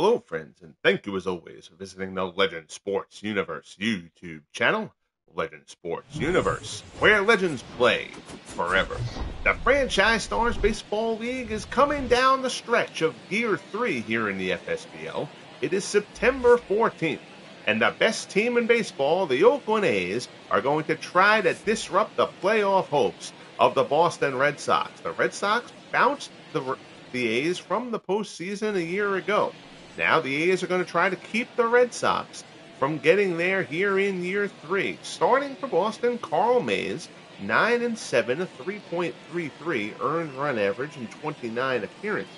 Hello, friends, and thank you as always for visiting the Legend Sports Universe YouTube channel. Legend Sports Universe, where legends play forever. The Franchise Stars Baseball League is coming down the stretch of Year 3 here in the FSBL. It is September 14th, and the best team in baseball, the Oakland A's, are going to try to disrupt the playoff hopes of the Boston Red Sox. The Red Sox bounced the, the A's from the postseason a year ago. Now the A's are going to try to keep the Red Sox from getting there here in year three. Starting for Boston, Carl Mays, 9 and 7, a 3.33 earned run average in 29 appearances.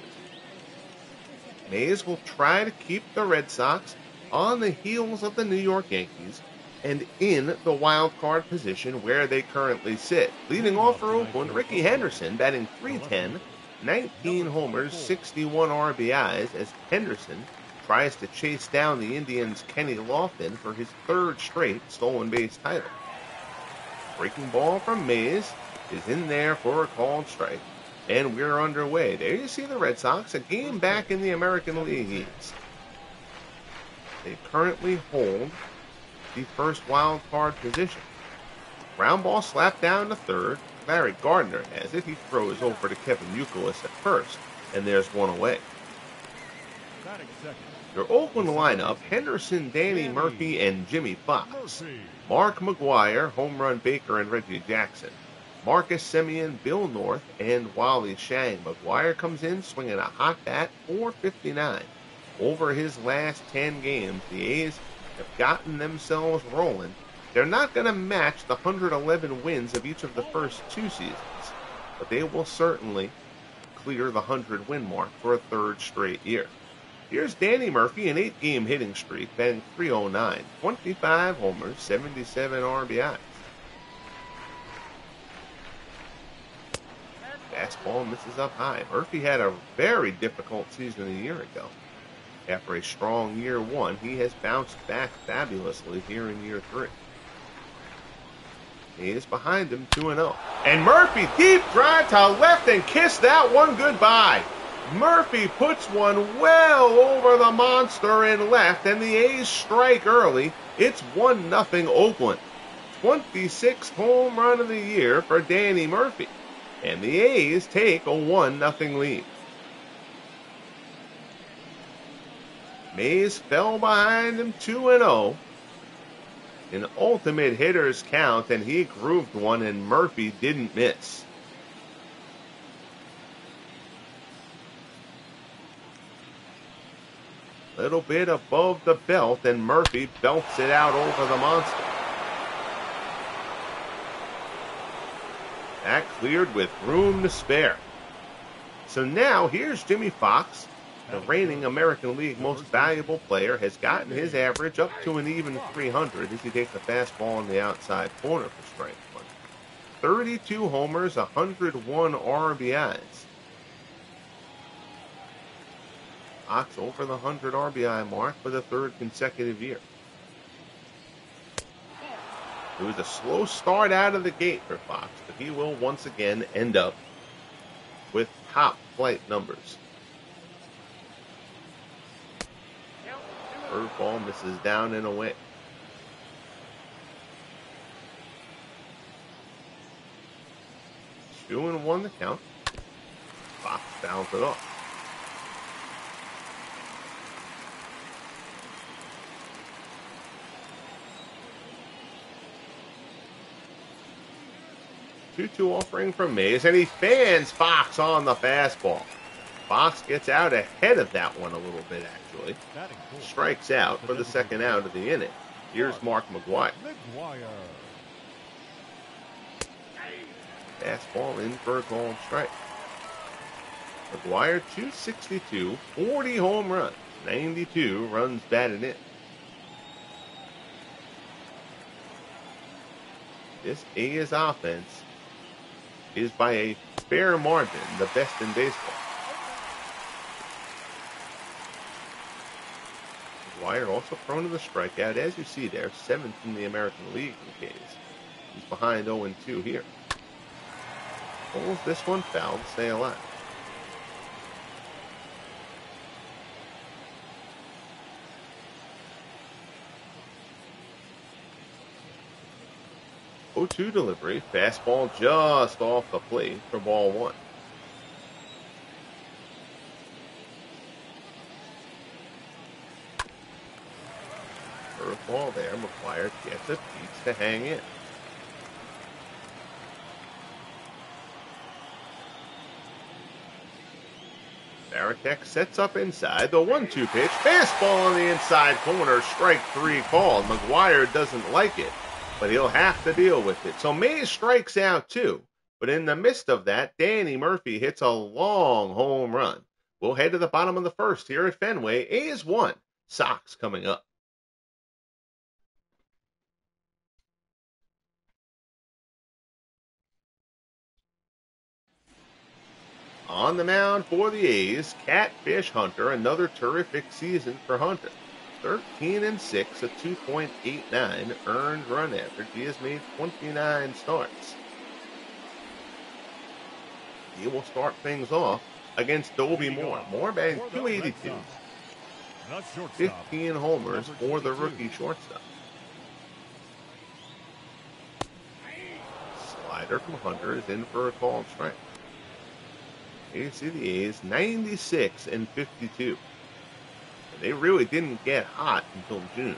Mays will try to keep the Red Sox on the heels of the New York Yankees and in the wild card position where they currently sit. Leading off for Oakland, Rickey Henderson batting 310 19 homers, 61 RBIs as Henderson tries to chase down the Indians' Kenny Lofton for his third straight stolen base title. Breaking ball from Mays is in there for a called strike, and we're underway. There you see the Red Sox, a game back in the American League East. They currently hold the first wild card position. Ground ball slapped down to third. Larry Gardner has it. He throws over to Kevin Youkilis at first, and there's one away. Your Oakland lineup, Henderson, Danny Murphy, and Jimmie Foxx. Mark McGwire, Home Run Baker, and Reggie Jackson. Marcus Semien, Bill North, and Wally Schang. McGwire comes in swinging a hot bat, 459. Over his last 10 games, the A's have gotten themselves rolling they're not going to match the 111 wins of each of the first two seasons, but they will certainly clear the 100 win mark for a third straight year. Here's Danny Murphy, an eight game hitting streak, batting 309, 25 homers, 77 RBIs. Fastball misses up high. Murphy had a very difficult season a year ago. After a strong year one, he has bounced back fabulously here in year three. He is behind him 2 0. And Murphy, deep drive to left and kiss that one goodbye. Murphy puts one well over the monster in left, and the A's strike early. It's 1 0 Oakland. 26th home run of the year for Danny Murphy. And the A's take a 1 0 lead. Mays fell behind him 2 0 an ultimate hitter's count, and he grooved one, and Murphy didn't miss. Little bit above the belt, and Murphy belts it out over the monster. That cleared with room to spare. So now here's Jimmie Foxx the reigning American League most valuable player, has gotten his average up to an even 300 as he takes a fastball on the outside corner for strike one. 32 homers, 101 RBIs. Foxx over the 100 RBI mark for the third consecutive year. It was a slow start out of the gate for Foxx, but he will once again end up with top flight numbers. Curveball misses down and away. Two and one the count. Foxx fouls it off. Two-two offering from Mays, and he fans Foxx on the fastball. Foxx gets out ahead of that one a little bit, actually. Strikes out for the second out of the inning. Here's Mark McGwire. Fastball in for a called strike. McGwire 262, 40 home runs, 92 runs batted in. This A's offense is by a fair margin the best in baseball. McGwire, also prone to the strikeout, as you see there, seventh in the American League in Ks. He's behind 0-2 here. Pulls this one foul to stay alive. 02 delivery, fastball just off the plate for ball one. There. McGwire gets a piece to hang in. Varitek sets up inside. The one-two pitch. Fastball on the inside corner. Strike three called. McGwire doesn't like it, but he'll have to deal with it. So Mays strikes out too. But in the midst of that, Danny Murphy hits a long home run. We'll head to the bottom of the first here at Fenway. A's one. Sox coming up. On the mound for the A's, Catfish Hunter, another terrific season for Hunter. 13 and 6, a 2.89 earned run average. He has made 29 starts. He will start things off against Dobie Moore. Moore batting 282. 15 homers for the rookie shortstop. Slider from Hunter is in for a called strike. You can see the A's 96 and 52. And they really didn't get hot until June.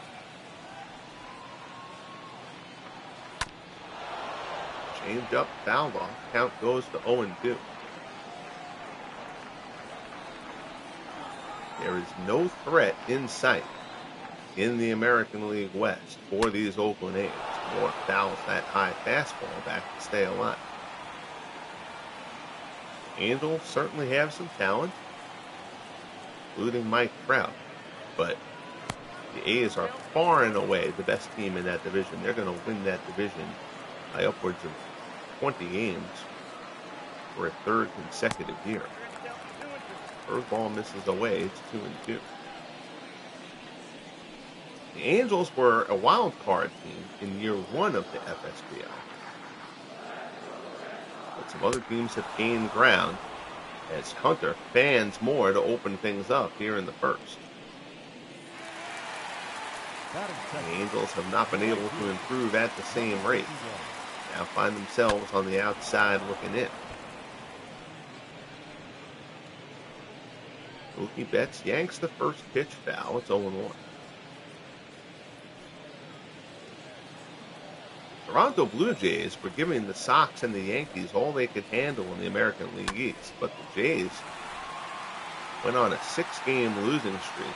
Changed up, foul off. Count goes to 0 and 2. There is no threat in sight in the American League West for these Oakland A's. Moore fouls that high fastball back to stay alive. Angels certainly have some talent, including Mike Trout. But the A's are far and away the best team in that division. They're going to win that division by upwards of 20 games for a third consecutive year. First ball misses away. It's two and two. The Angels were a wild card team in year one of the but some other teams have gained ground as Hunter fans Moore to open things up here in the first. The Angels have not been able to improve at the same rate. Now find themselves on the outside looking in. Mookie Betts yanks the first pitch foul. It's 0 1. Toronto Blue Jays were giving the Sox and the Yankees all they could handle in the American League East, but the Jays went on a six game losing streak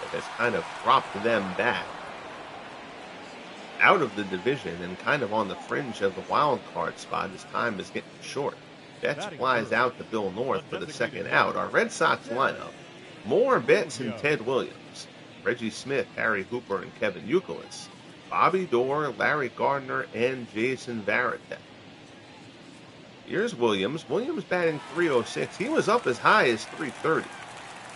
that has kind of dropped them back out of the division and kind of on the fringe of the wild card spot as time is getting short. Betts flies out to Bill North for the second out. Our Red Sox lineup, Moore Betts and Ted Williams, Reggie Smith, Harry Hooper, and Kevin Youkilis. Bobby Doerr, Larry Gardner, and Jason Varitek. Here's Williams. Williams batting 306. He was up as high as 330.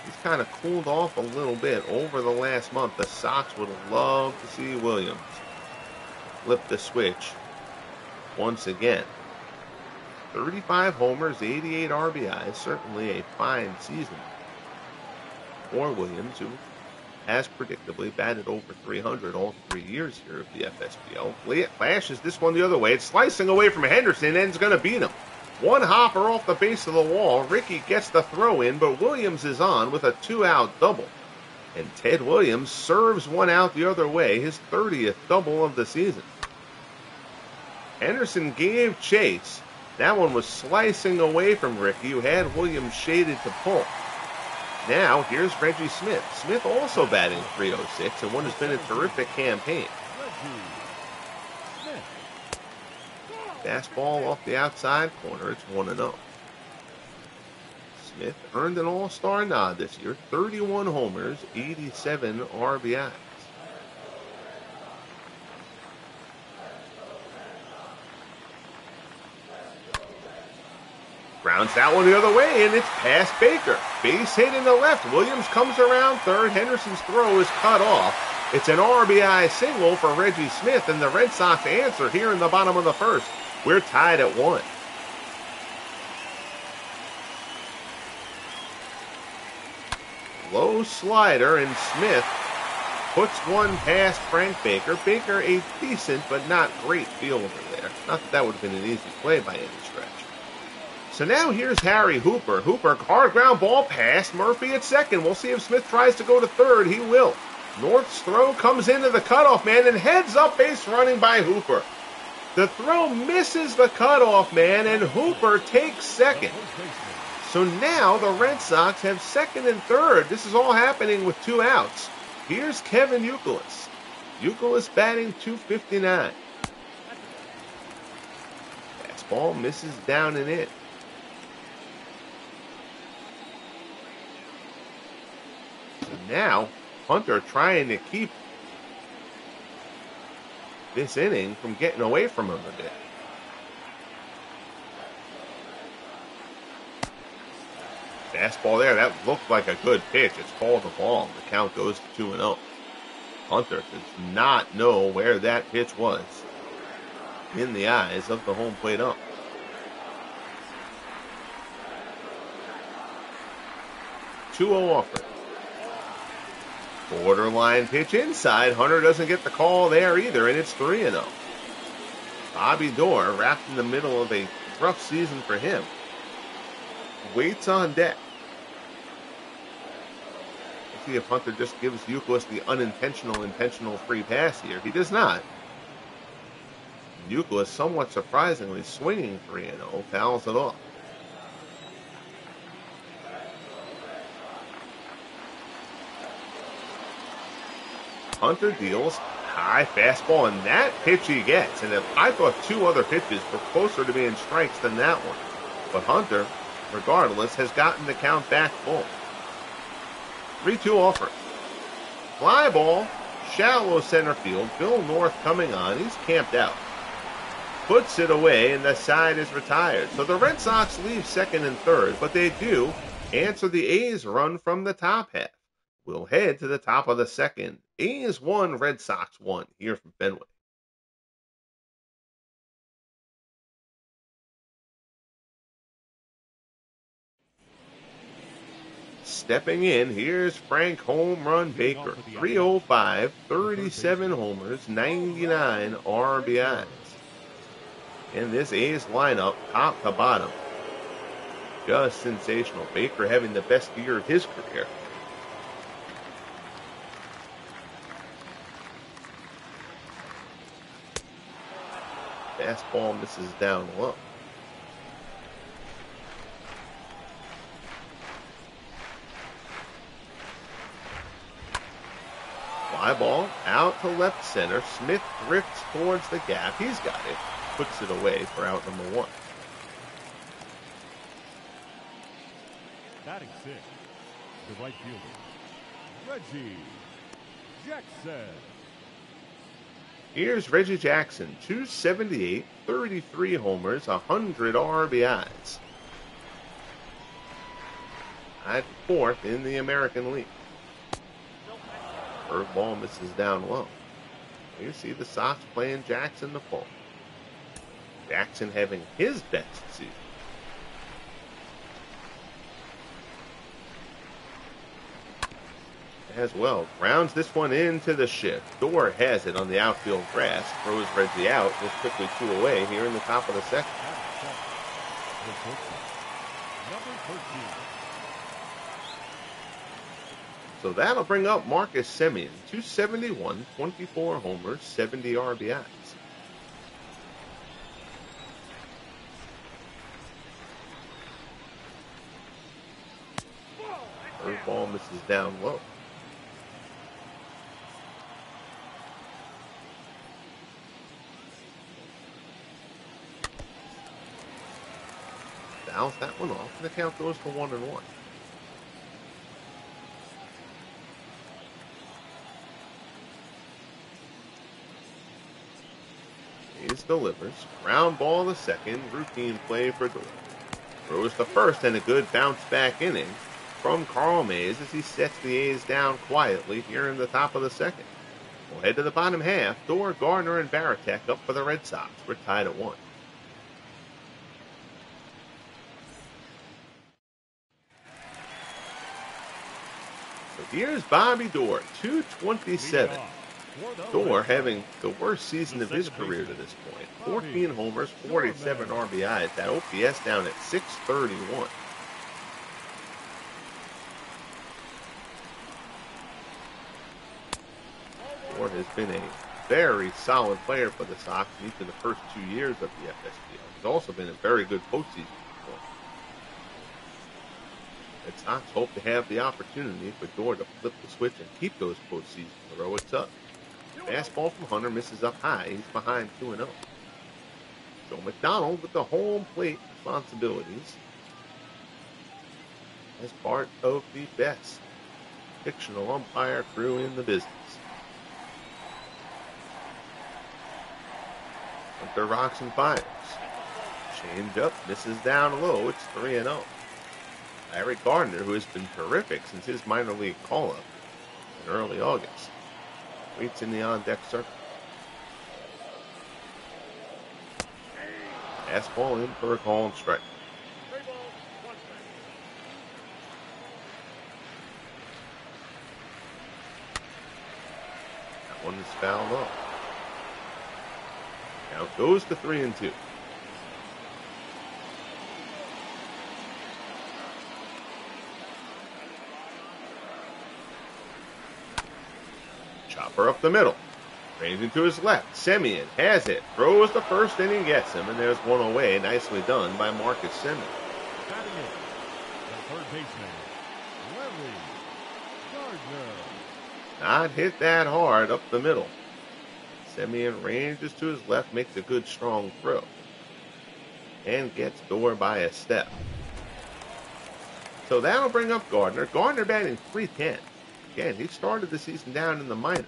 He's kind of cooled off a little bit over the last month. The Sox would love to see Williams flip the switch once again. 35 homers, 88 RBIs, certainly a fine season for Williams, who as predictably, batted over 300 all three years here of the FSBL. Flashes this one the other way. It's slicing away from Henderson and it's going to beat him. One hopper off the base of the wall. Rickey gets the throw in, but Williams is on with a two out double. And Ted Williams serves one out the other way, his 30th double of the season. Henderson gave chase. That one was slicing away from Rickey, who had Williams shaded to pull. Now, here's Reggie Smith. Smith also batting 306 and one has been a terrific campaign. Fastball off the outside corner. It's 1 0. Smith earned an all star nod this year 31 homers, 87 RBIs. Grounds that one the other way, and it's past Baker. Base hit in the left. Williams comes around third. Henderson's throw is cut off. It's an RBI single for Reggie Smith, and the Red Sox answer here in the bottom of the first. We're tied at one. Low slider, and Smith puts one past Frank Baker. Baker, a decent but not great fielder there. Not that that would have been an easy play by any stretch. So now here's Harry Hooper. Hooper, hard ground ball pass. Murphy at second. We'll see if Smith tries to go to third. He will. North's throw comes into the cutoff man and heads up base running by Hooper. The throw misses the cutoff man and Hooper takes second. So now the Red Sox have second and third. This is all happening with two outs. Here's Kevin Youkilis. Youkilis batting 259. Fastball misses down and in. Now Hunter trying to keep this inning from getting away from him a bit. Fastball there. That looked like a good pitch. It's called a ball. The count goes to 2 0. Hunter does not know where that pitch was in the eyes of the home plate ump. Two zero oh offer. Borderline pitch inside. Hunter doesn't get the call there either, and it's 3 0. Bobby Doerr, wrapped in the middle of a rough season for him, waits on deck. Let's see if Hunter just gives Youkilis the unintentional, intentional free pass here. He does not. Youkilis, somewhat surprisingly, swinging 3 0, fouls it off. Hunter deals high fastball, and that pitch he gets. And if I thought two other pitches were closer to being strikes than that one. But Hunter, regardless, has gotten the count back full. 3 2 offer. Fly ball, shallow center field. Bill North coming on. He's camped out. Puts it away, and the side is retired. So the Red Sox leave second and third, but they do answer the A's run from the top half. We'll head to the top of the second. A's one, Red Sox one here from Fenway. Stepping in, here's Frank Home Run Baker. 305, 37 homers, 99 RBIs. And this A's lineup, top to bottom, just sensational. Baker having the best year of his career. Fastball misses down low. Fly ball out to left center. Smith drifts towards the gap. He's got it. Puts it away for out number one. Batting six, the right fielder, Reggie Jackson. Here's Reggie Jackson, 278, 33 homers, 100 RBIs. At fourth in the American League. Curveball misses down low. You see the Sox playing Jackson the full. Jackson having his best season. As well. Rounds this one into the shift. Doerr has it on the outfield grass. Throws Reggie out. Just quickly two away here in the top of the second. So that'll bring up Marcus Semien. 271, 24 homers, 70 RBIs. Third ball misses down low. Fouls that one off, and the count goes to one and one. Mays delivers. Ground ball the second. Routine play for Doerr. Throws the first and a good bounce back inning from Carl Mays as he sets the A's down quietly here in the top of the second. We'll head to the bottom half. Doerr, Gardner, and Varitek up for the Red Sox. We're tied at one. Here's Bobby Doerr, 227. Doerr having the worst season of his career to this point. 14 homers, 47 RBIs. That OPS down at 631. Doerr has been a very solid player for the Sox each of the first two years of the FSBL. He's also been a very good postseason The Sox hope to have the opportunity for Doerr to flip the switch and keep those postseason heroics up. Fastball from Hunter misses up high. He's behind 2 0. Joe McDonald with the home plate responsibilities as part of the best fictional umpire crew in the business. Hunter rocks and fires. Change up, misses down low. It's 3 0. Larry Gardner, who has been terrific since his minor league call up in early August, waits in the on deck circle. Fastball in for a call and strike. That one is fouled off. Now goes to three and two. Chopper up the middle. Ranging to his left. Semien has it. Throws the first inning, gets him, and there's one away. Nicely done by Marcus Semien. Batting it, the third baseman, Larry Gardner. Not hit that hard up the middle. Semien ranges to his left, makes a good strong throw, and gets Doerr by a step. So that'll bring up Gardner. Gardner batting 310. Again, he started the season down in the minors.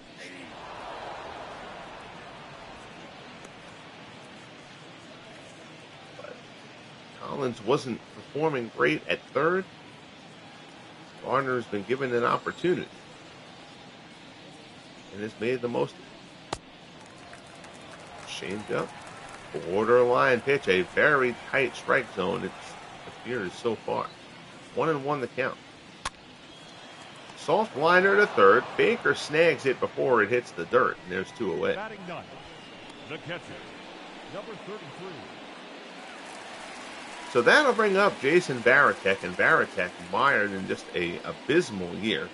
But Collins wasn't performing great at third. Gardner's been given an opportunity and has made the most of it. Change up. Borderline pitch, a very tight strike zone. It appears so far. One and one the count. Soft liner to third. Baker snags it before it hits the dirt, and there's two away. Batting ninth, the catcher, number 33, So that'll bring up Jason Varitek, and Varitek mired in just a abysmal year.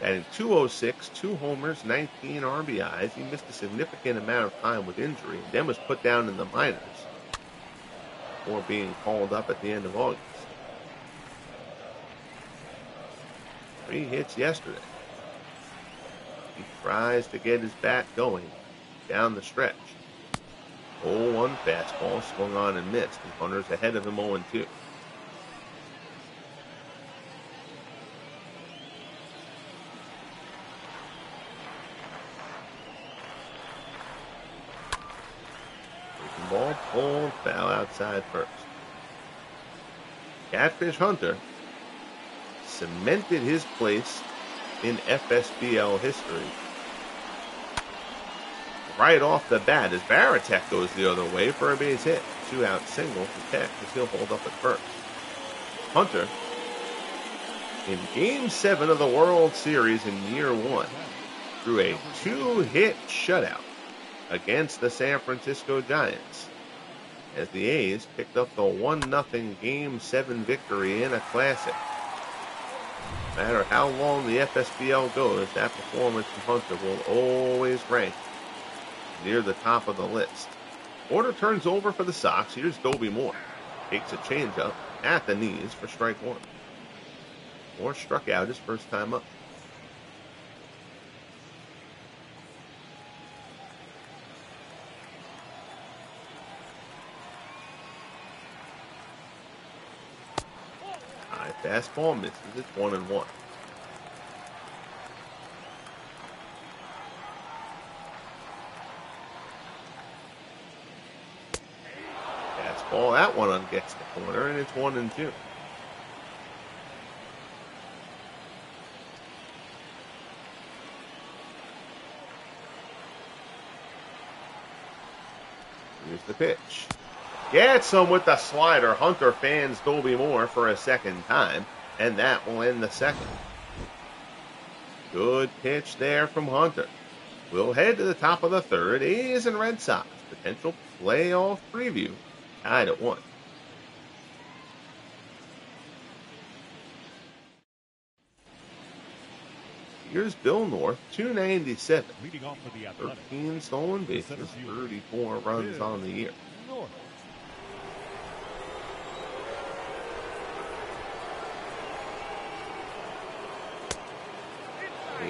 Batting 206, two homers, 19 RBIs. He missed a significant amount of time with injury, and then was put down in the minors before being called up at the end of August. Three hits yesterday. He tries to get his bat going down the stretch. 0-1 fastball swung on and missed, and Hunter's ahead of him 0-2. Ball, pulled, foul outside first. Catfish Hunter cemented his place in FSBL history right off the bat as Varitek goes the other way for a base hit. Two out single for Tek as he'll hold up at first. Hunter in game seven of the World Series in year one threw a two hit shutout against the San Francisco Giants as the A's picked up the 1 0 game seven victory in a classic. No matter how long the FSBL goes, that performance from Hunter will always rank near the top of the list. Order turns over for the Sox. Here's Dobie Moore. Takes a changeup at the knees for strike one. Moore struck out his first time up. High fastball misses. It's one and one. Fastball, that one on gets the corner, and it's one and two. Here's the pitch. Gets him with the slider. Hunter fans Dobie Moore for a second time, and that will end the second. Good pitch there from Hunter. We'll head to the top of the third. A's and Red Sox. Potential playoff preview. Tied at one. Here's Bill North, 297. Leading off for the Athletics. 13 stolen bases, 34 runs on the year. North.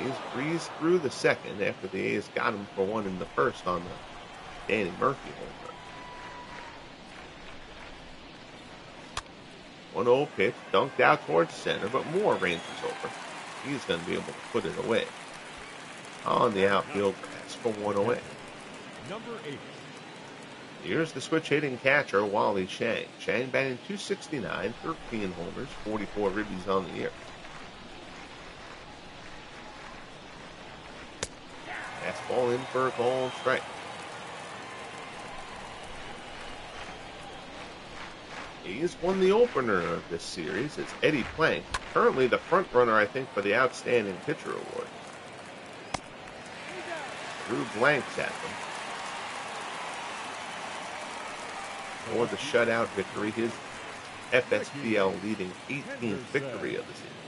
A's breezed through the second after the A's got him for one in the first on the Danny Murphy home run. 1 0 pitch, dunked out towards center, but Moore ranges over. He's going to be able to put it away. On the outfield pass for one away. Number eight. Here's the switch hitting catcher, Wally Schang. Schang batting 269, 13 homers, 44 ribbies on the year. Fastball in for a called strike. He's won the opener of this series. It's Eddie Plank, currently the front runner, I think, for the Outstanding Pitcher Award. Drew blanks at them. For the shutout victory, his FSBL leading 18th victory of the season.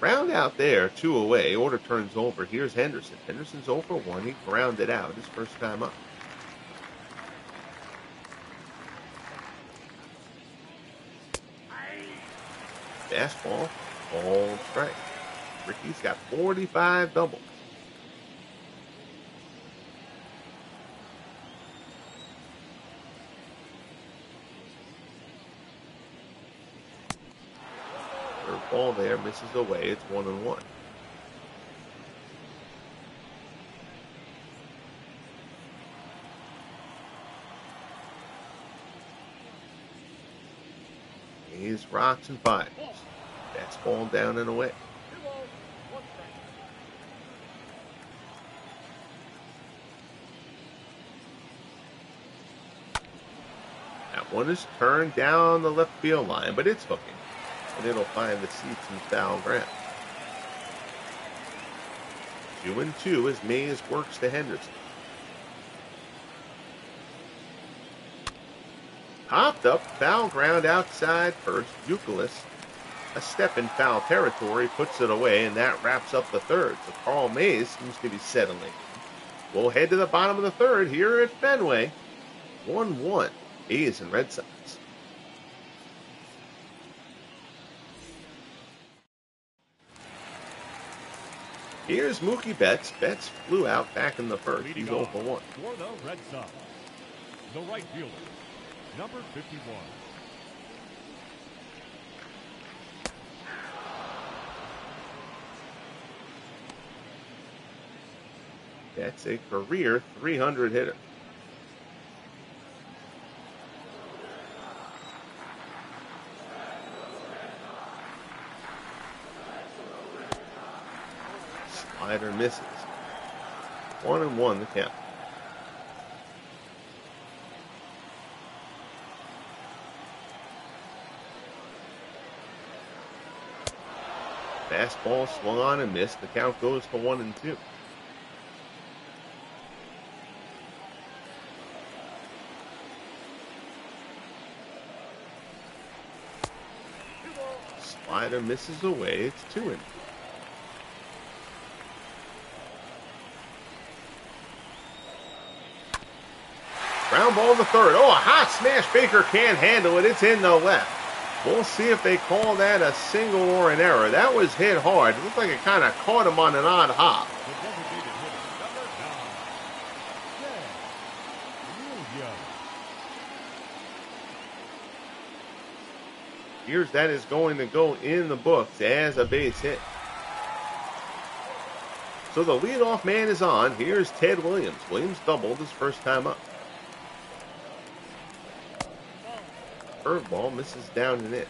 Round out there, two away. Order turns over. Here's Henderson. Henderson's over one. He grounded out his first time up. Fastball, ball strike. Rickey's got 45 doubles. Third ball there misses away. It's one and one. He's rocks and fives. That's ball down and away. That one is turned down the left field line, but it's hooking. And it'll find the seats in foul ground. Two and two as Mays works to Henderson. Popped up, foul ground outside first. Youkilis, a step in foul territory, puts it away, and that wraps up the third. So Carl Mays seems to be settling. We'll head to the bottom of the third here at Fenway. 1 1. A's and Red Sox. Here's Mookie Betts. Betts flew out back in the first. Leading He's 0 for 1. for the Red Sox. The right fielder, number 51. That's a career 300 hitter. Slider misses. One and one the count. Fastball swung on and missed. The count goes to one and two. Slider misses away. It's two and two. Ground ball to third. Oh, a hot smash. Baker can't handle it. It's in the left. We'll see if they call that a single or an error. That was hit hard. It looked like it kind of caught him on an odd hop. The. Here's that is going to go in the books as a base hit. So the leadoff man is on. Here's Ted Williams. Williams doubled his first time up. Curveball misses down and in.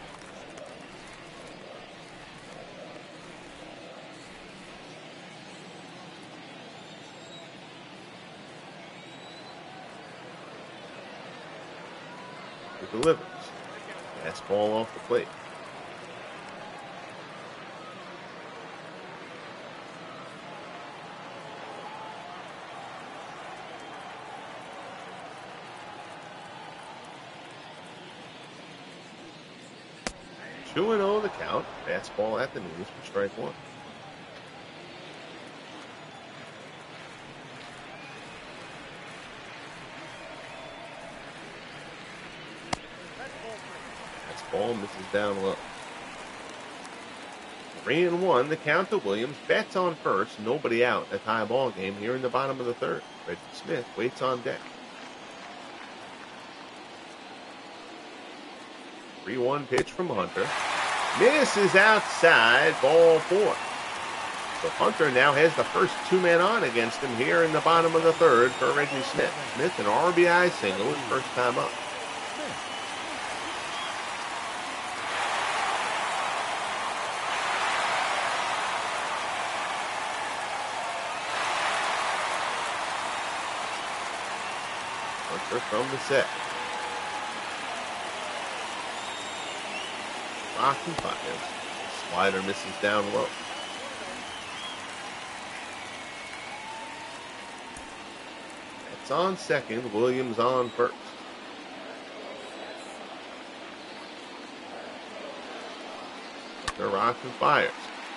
He delivers. Fastball off the plate. 2 0 the count. Fastball at the knees for strike one. Ball misses down low. Three and one, the count to Williams. Betts on first, nobody out. A tie ball game here in the bottom of the third. Reggie Smith waits on deck. 3 1 pitch from Hunter. Misses outside, ball four. So Hunter now has the first two men on against him here in the bottom of the third for Reggie Smith. Smith, an RBI single, his first time up. from the set. Rocking fires. Slider misses down low. It's on second. Williams on first. The rocking fires.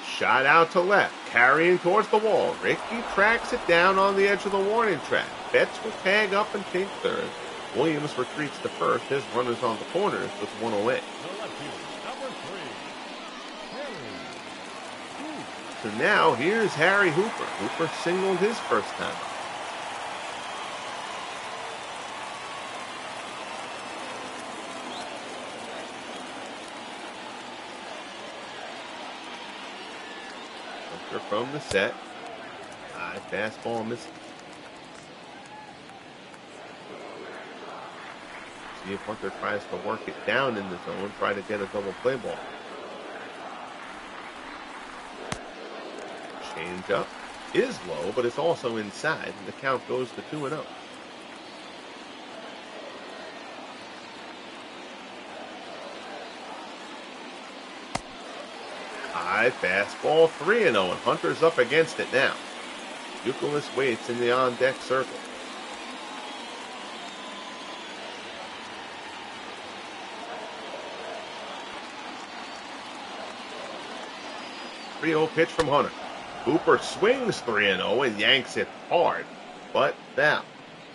Shot out to left, carrying towards the wall. Rickey tracks it down on the edge of the warning track. Betts will tag up and take third. Williams retreats to first. His runners on the corners with one away. So now here's Harry Hooper. Hooper singled his first time. Hunter from the set. High fastball misses. See if Hunter tries to work it down in the zone, try to get a double play ball. Change up is low, but it's also inside, and the count goes to 2 and 0. High fastball 3 0, and Hunter's up against it now. Youkilis waits in the on deck circle. Three 0 pitch from Hunter. Hooper swings 3 0 and yanks it hard, but that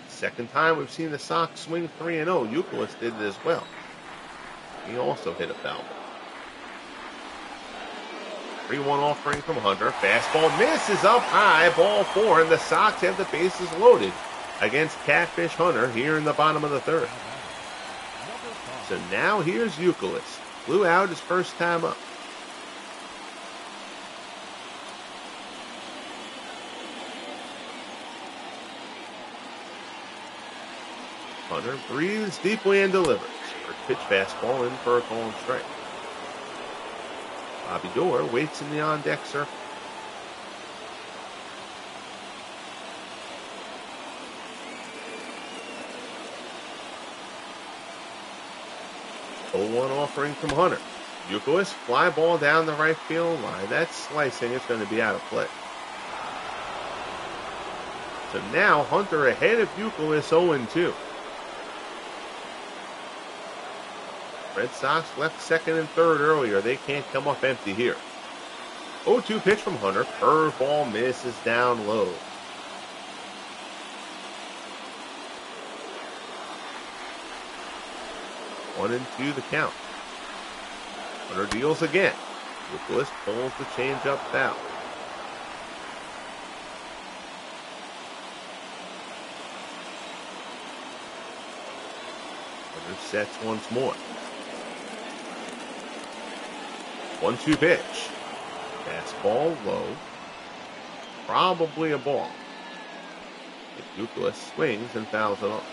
second time we've seen the Sox swing 3 0. Youkilis did it as well. He also hit a foul. 3 1 offering from Hunter. Fastball misses up high, ball four, and the Sox have the bases loaded against Catfish Hunter here in the bottom of the third. So now here's Youkilis. Blew out his first time up. Hunter breathes deeply and delivers. Pitch fastball in for a called strike. Bobby Doerr waits in the on deck circle. One offering from Hunter. Youkilis fly ball down the right field line. That's slicing. It's going to be out of play. So now Hunter ahead of Youkilis 0 2. Red Sox left second and third earlier. They can't come up empty here. 0-2 pitch from Hunter. Curveball misses down low. One and two the count. Hunter deals again. Youkilis pulls the changeup foul. Hunter sets once more. One two pitch. Fastball low. Probably a ball. If Youkilis swings and fouls it off.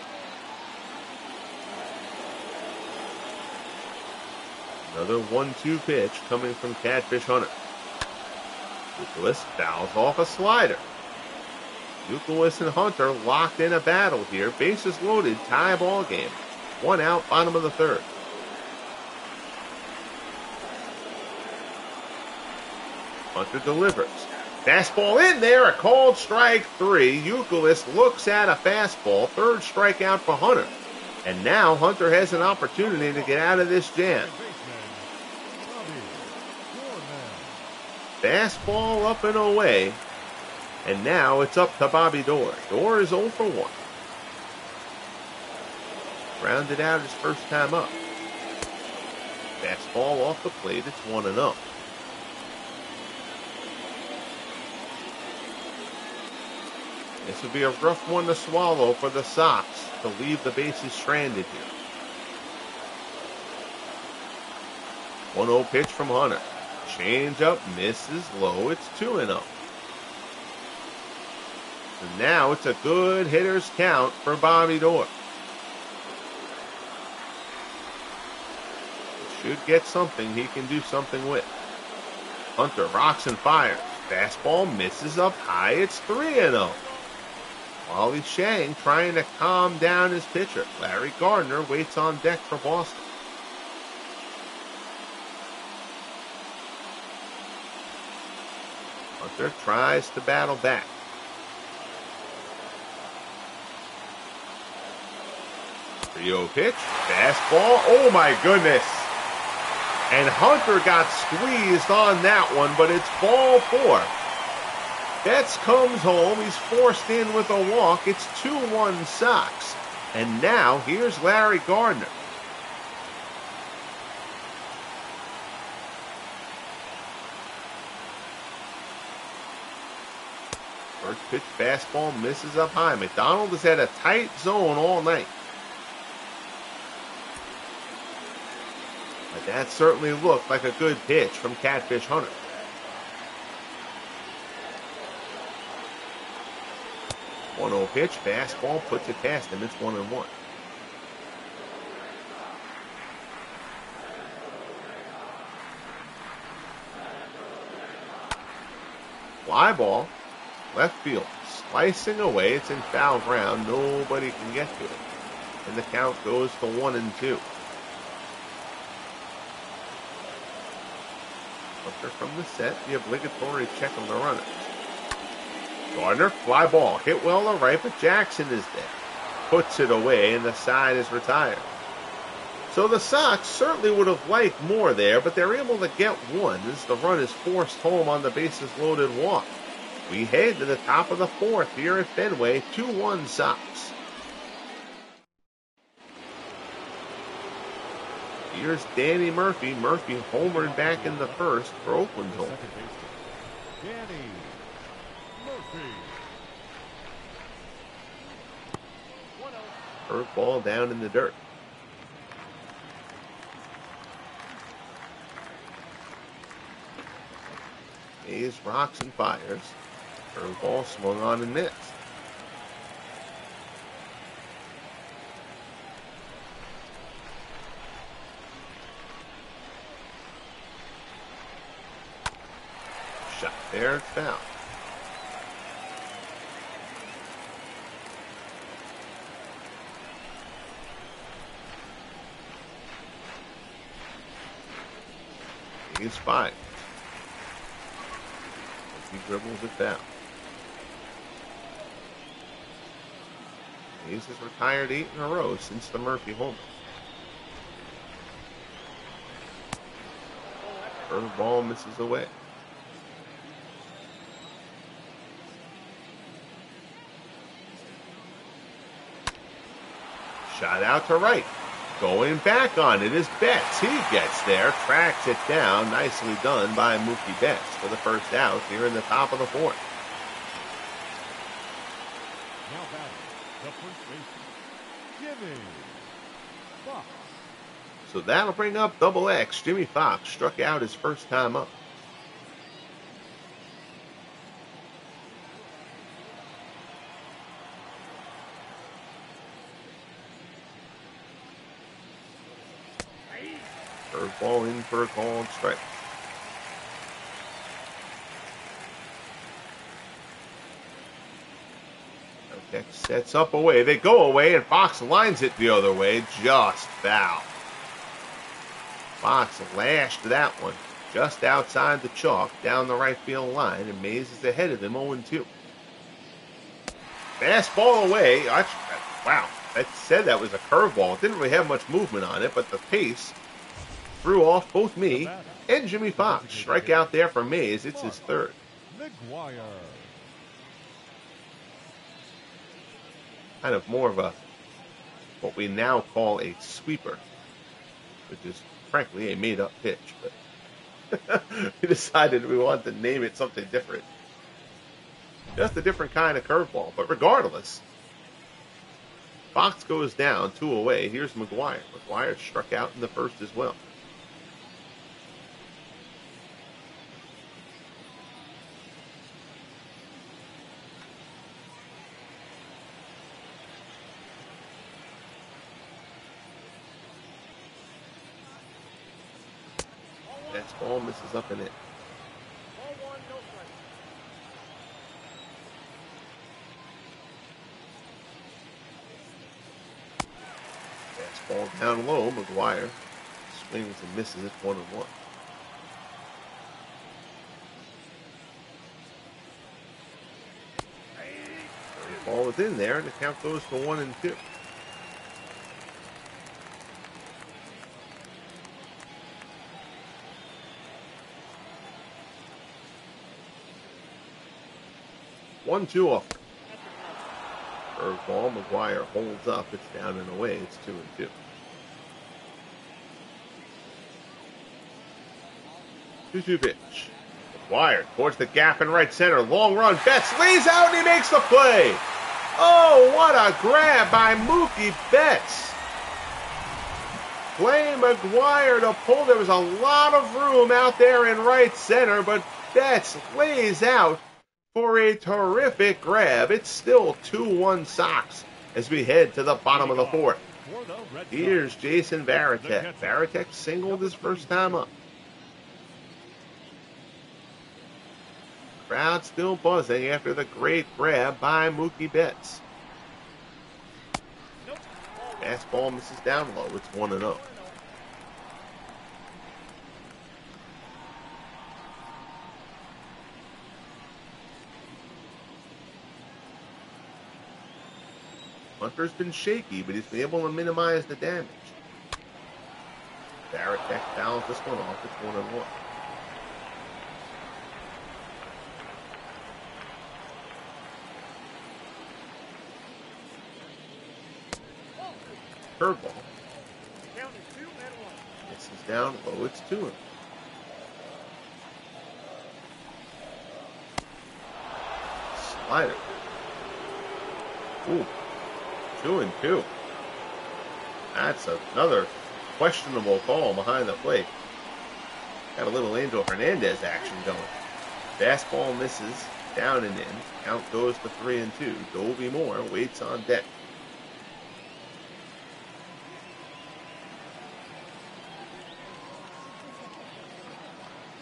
Another one-two pitch coming from Catfish Hunter. Youkilis fouls off a slider. Youkilis and Hunter locked in a battle here. Bases loaded, tie ball game. One out, bottom of the third. Hunter delivers. Fastball in there, a called strike three. Youkilis looks at a fastball. Third strikeout for Hunter. And now Hunter has an opportunity to get out of this jam. Fastball up and away. And now it's up to Bobby Doerr. Doerr is 0 for 1. Rounded out his first time up. Fastball off the plate. It's 1 and 0. This would be a rough one to swallow for the Sox to leave the bases stranded here. 1 0 pitch from Hunter. Change up, misses low. It's 2 0. And now it's a good hitter's count for Bobby Doerr. Should get something he can do something with. Hunter rocks and fires. Fastball misses up high. It's 3 0. Wally Schang trying to calm down his pitcher. Larry Gardner waits on deck for Boston. Hunter tries to battle back. Rio pitch, fastball. Oh my goodness. And Hunter got squeezed on that one, but it's ball four. Betts comes home. He's forced in with a walk. It's 2 1 Sox. And now here's Larry Gardner. First pitch fastball misses up high. McDonald has had a tight zone all night. But that certainly looked like a good pitch from Catfish Hunter. 1-0 pitch, fastball puts it past him. It's one and one. Fly ball, left field, slicing away. It's in foul ground. Nobody can get to it, and the count goes to one and two. Hunter from the set, the obligatory check on the runners. Gardner, fly ball, hit well to right, but Jackson is there. Puts it away, and the side is retired. So the Sox certainly would have liked more there, but they're able to get one as the run is forced home on the bases loaded walk. We head to the top of the fourth here at Fenway, 2 1 Sox. Here's Danny Murphy. Murphy homered back in the first for Oakland's home. Danny. Curveball down in the dirt. Hayes rocks and fires. Curveball swung on and missed. Shot there, foul. He's fine. He dribbles it down. He's has retired eight in a row since the Murphy home. Curve ball misses away. Shot out to right. Going back on it is Betts. He gets there, tracks it down. Nicely done by Mookie Betts for the first out here in the top of the fourth. Now batting, the first baseman, Jimmie Foxx. So that'll bring up double X. Jimmie Foxx struck out his first time up. Curveball in for a called strike. Okay, sets up away. They go away, and Foxx lines it the other way. Just foul. Foxx lashed that one just outside the chalk down the right field line, and Mays is ahead of him 0 2. Fastball away. Wow, I said that was a curveball. It didn't really have much movement on it, but the pace threw off both me and Jimmie Foxx. Strikeout there for Mays. It's his third. Kind of more of a what we now call a sweeper, which is frankly a made up pitch, but we decided we wanted to name it something different. Just a different kind of curveball. But regardless, Foxx goes down, two away. Here's McGwire. McGwire struck out in the first as well. Fastball misses up in it. Ball down low. McGwire swings and misses it one and one. Ball is in there, and the count goes to one and two. One two oh. off. Curveball. McGwire holds up. It's down and away. It's two and two. Two two pitch. McGwire towards the gap in right center. Long run. Betts lays out and he makes the play. Oh, what a grab by Mookie Betts. Play McGwire to pull. There was a lot of room out there in right center, but Betts lays out for a terrific grab. It's still 2-1 Sox as we head to the bottom of the fourth. Here's Jason Varitek. Varitek singled his first time up. Crowd still buzzing after the great grab by Mookie Betts. Fastball misses down low. It's 1 0. Hunter's been shaky, but he's been able to minimize the damage. Varitek fouls this one off. It's one and one. Curveball. This is down low. It's two and Slider. Ooh. Two and two. That's another questionable call behind the plate. Got a little Angel Hernandez action going. Fastball misses, down and in. Count goes to three and two. Dobie Moore waits on deck.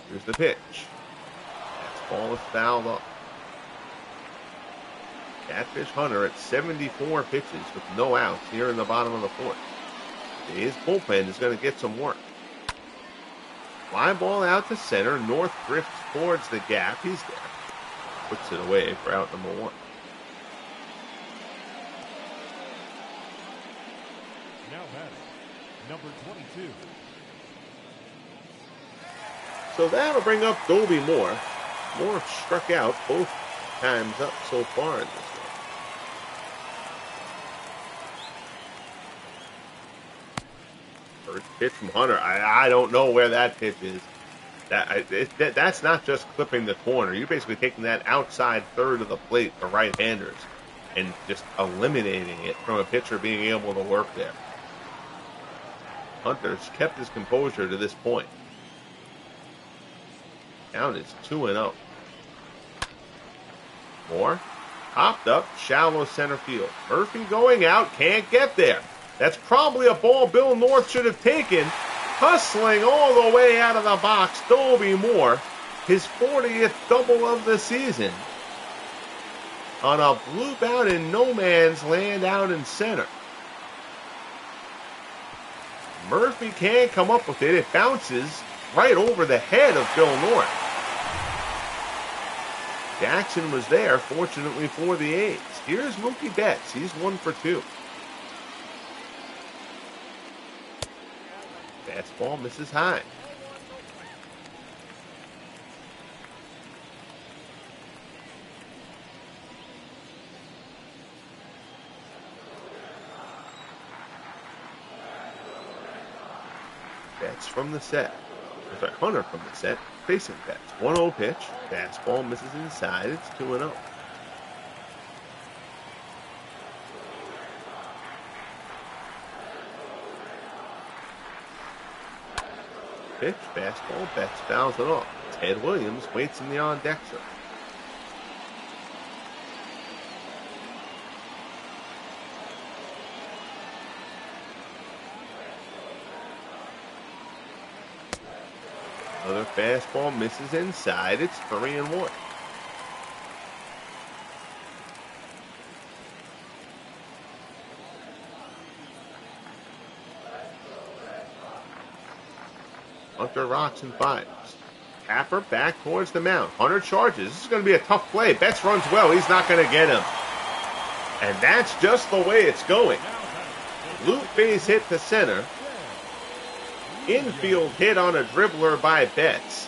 Here's the pitch. Fastball is fouled off. Catfish Hunter at 74 pitches with no outs here in the bottom of the fourth. His bullpen is going to get some work. Fly ball out to center. North drifts towards the gap. He's there. Puts it away for out number one. Now batting, number 22. So that'll bring up Dobie Moore. Moore struck out both times up so far in this First pitch from Hunter. I, I don't know where that pitch is. That, it, that that's not just clipping the corner. You're basically taking that outside third of the plate for right-handers and just eliminating it from a pitcher being able to work there. Hunter's kept his composure to this point. Count is 2 and 0. Moore hopped up, shallow center field. Murphy going out, can't get there. That's probably a ball Bill North should have taken. Hustling all the way out of the box, Dobie Moore, his 40th double of the season. On a bloop out in no man's land out in center. Murphy can't come up with it. It bounces right over the head of Bill North. Jackson was there, fortunately for the A's. Here's Mookie Betts. He's one for two. Fastball misses high. Betts from the set. Sorry, Hunter from the set, facing Betts. 1 0 pitch. Fastball misses inside. It's 2 0. Pitch, fastball, Betts fouls it off. Ted Williams waits in the on deck circle. Another fastball misses inside. It's three and one. Hunter rocks and fives. Tapper back towards the mound. Hunter charges. This is going to be a tough play. Betts runs well. He's not going to get him. And that's just the way it's going. Loop base hit to center. Infield hit on a dribbler by Betts.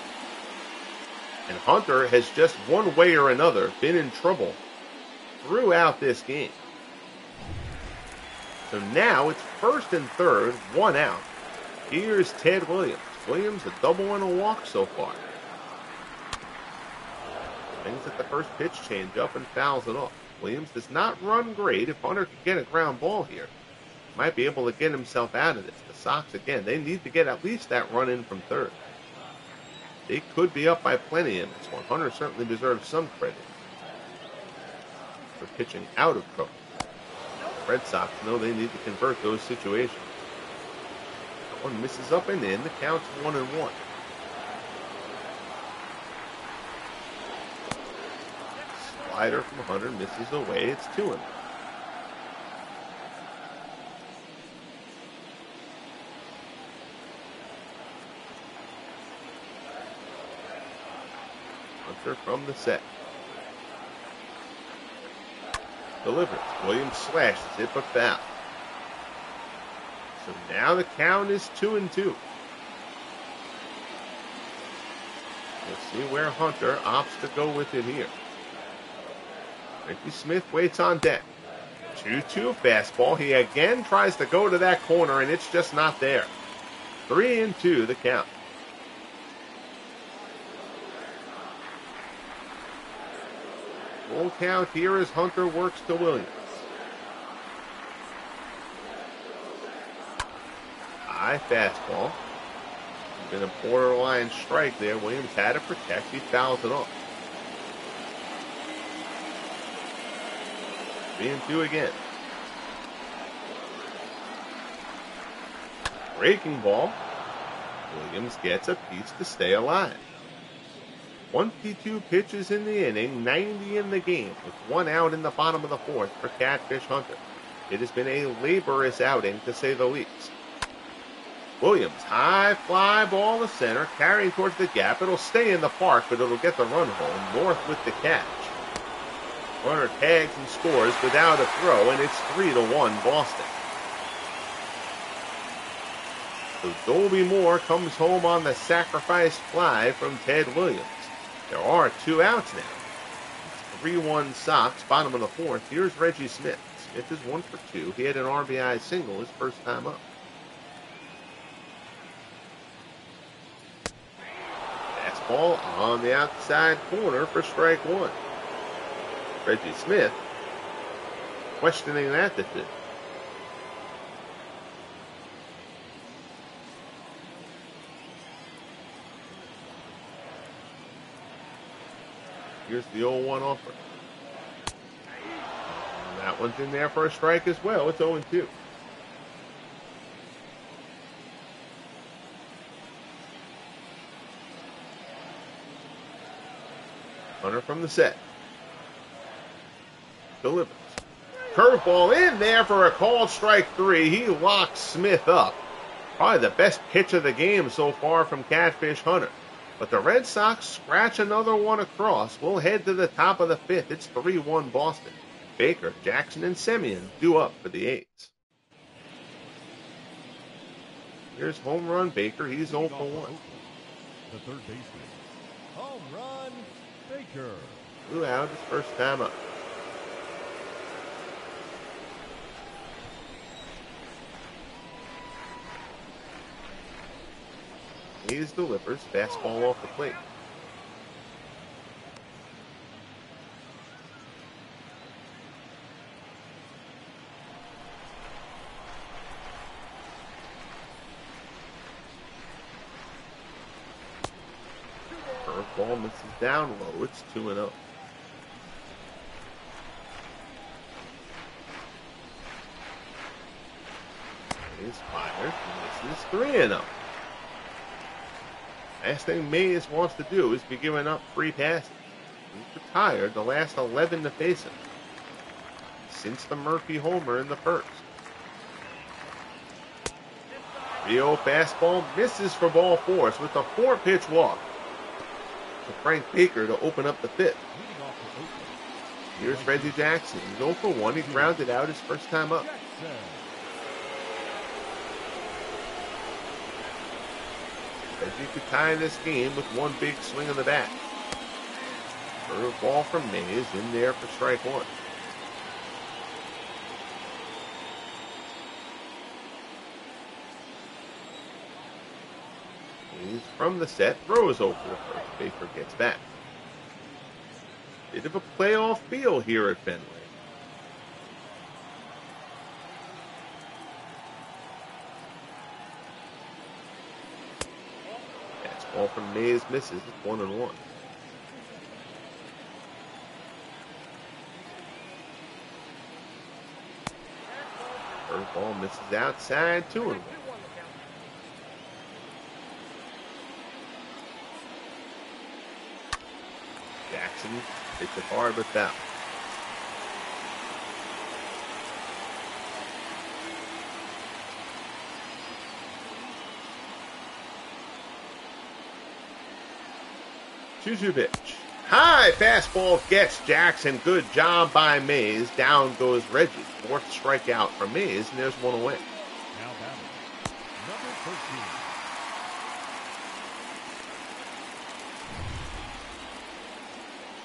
And Hunter has just one way or another been in trouble throughout this game. So now it's first and third, one out. Here's Ted Williams. Williams a double and a walk so far. Things at the first pitch change up and fouls it off. Williams does not run great. If Hunter could get a ground ball here, might be able to get himself out of this. The Sox, again, they need to get at least that run in from third. They could be up by plenty in this one. Hunter certainly deserves some credit for pitching out of trouble. Red Sox know they need to convert those situations. One misses up and in. The count's one and one. Slider from Hunter misses away. It's two and. Hunter from the set. Delivers. Williams slashes it, but foul. So now the count is two and two. We'll see where Hunter opts to go with it here. Ricky Smith waits on deck. 2-2 fastball. He again tries to go to that corner, and it's just not there. Three and two, the count. Full count here as Hunter works to Williams. High fastball. Been a borderline strike there. Williams had to protect. He fouls it off. And two again. Breaking ball. Williams gets a piece to stay alive. 22 pitches in the inning, 90 in the game, with one out in the bottom of the fourth for Catfish Hunter. It has been a laborious outing, to say the least. Williams, high fly ball to center, carrying towards the gap. It'll stay in the park, but it'll get the run home. North with the catch. Runner tags and scores without a throw, and it's 3 to 1 Boston. So Dobie Moore comes home on the sacrifice fly from Ted Williams. There are two outs now. 3 1 Sox, bottom of the fourth. Here's Reggie Smith. Smith is one for two. He had an RBI single his first time up. Fastball on the outside corner for strike one. Reggie Smith questioning that decision. Here's the 0 1 offer. That one's in there for a strike as well. It's 0 2. Hunter from the set. Delivers. Curveball in there for a called strike three. He locks Smith up. Probably the best pitch of the game so far from Catfish Hunter. But the Red Sox scratch another one across. We'll head to the top of the fifth. It's 3 1 Boston. Baker, Jackson, and Semien due up for the eights. Here's home run Baker. He's 0 for 1. The third baseman. Home run, Baker. Blew out his first time up. Hayes delivers. Fastball off the plate. Misses down low. It's 2 and 0. Hayes fired. Misses 3 and 0. Last thing Mays wants to do is be giving up free passes. He's retired the last 11 to face him since the Murphy homer in the first. Rio fastball misses for ball force with a four pitch walk to Frank Baker to open up the fifth. Here's Reggie Jackson. He's 0 for 1. He grounded out his first time up. Reggie could tie this game with one big swing of the bat. Curve ball from Mays in there for strike one. Mays from the set throws over the first. Baker gets back. Bit of a playoff feel here at Fenway. Fastball from Mays misses. It's one and one. Curveball misses outside, two and one. Jackson hits it hard foul. Two-two pitch. High fastball gets Jackson. Good job by Mays. Down goes Reggie. Fourth strikeout for Mays, and there's one away. Now batting. Number 13.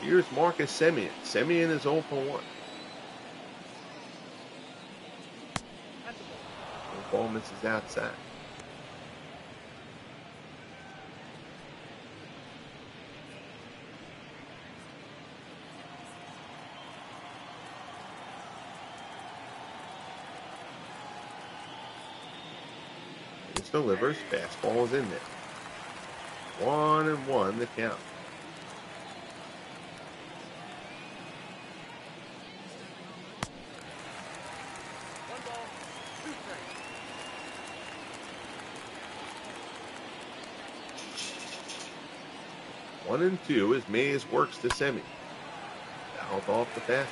Here's Marcus Semien. Semien is 0 for 1. The ball misses outside. Delivers. Fastball is in there. One and one the count. One and two as Mays works to Semien. Fouled off the fastball.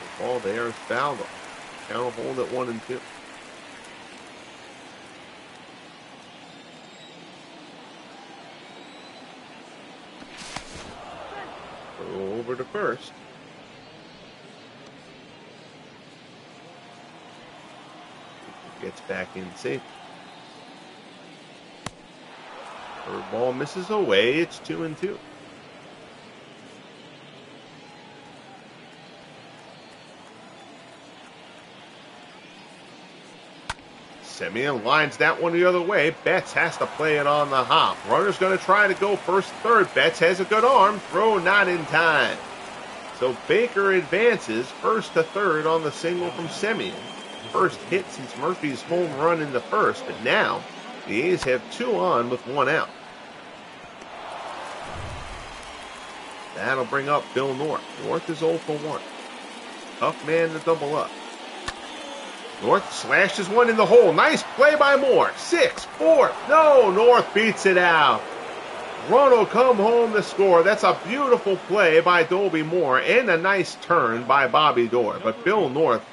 The ball there is fouled off. Count hold at one and two. Over to first. Gets back in safe. Third ball misses away. It's two and two. Semien lines that one the other way. Betts has to play it on the hop. Runner's going to try to go first, third. Betts has a good arm. Throw not in time. So Baker advances first to third on the single from Semien. First hit since Murphy's home run in the first, but now the A's have two on with one out. That'll bring up Bill North. North is 0 for 1. Tough man to double up. North slashes one in the hole. Nice play by Moore. Six, four. No, North beats it out. Run will come home to score. That's a beautiful play by Dobie Moore and a nice turn by Bobby Doerr. But Bill North,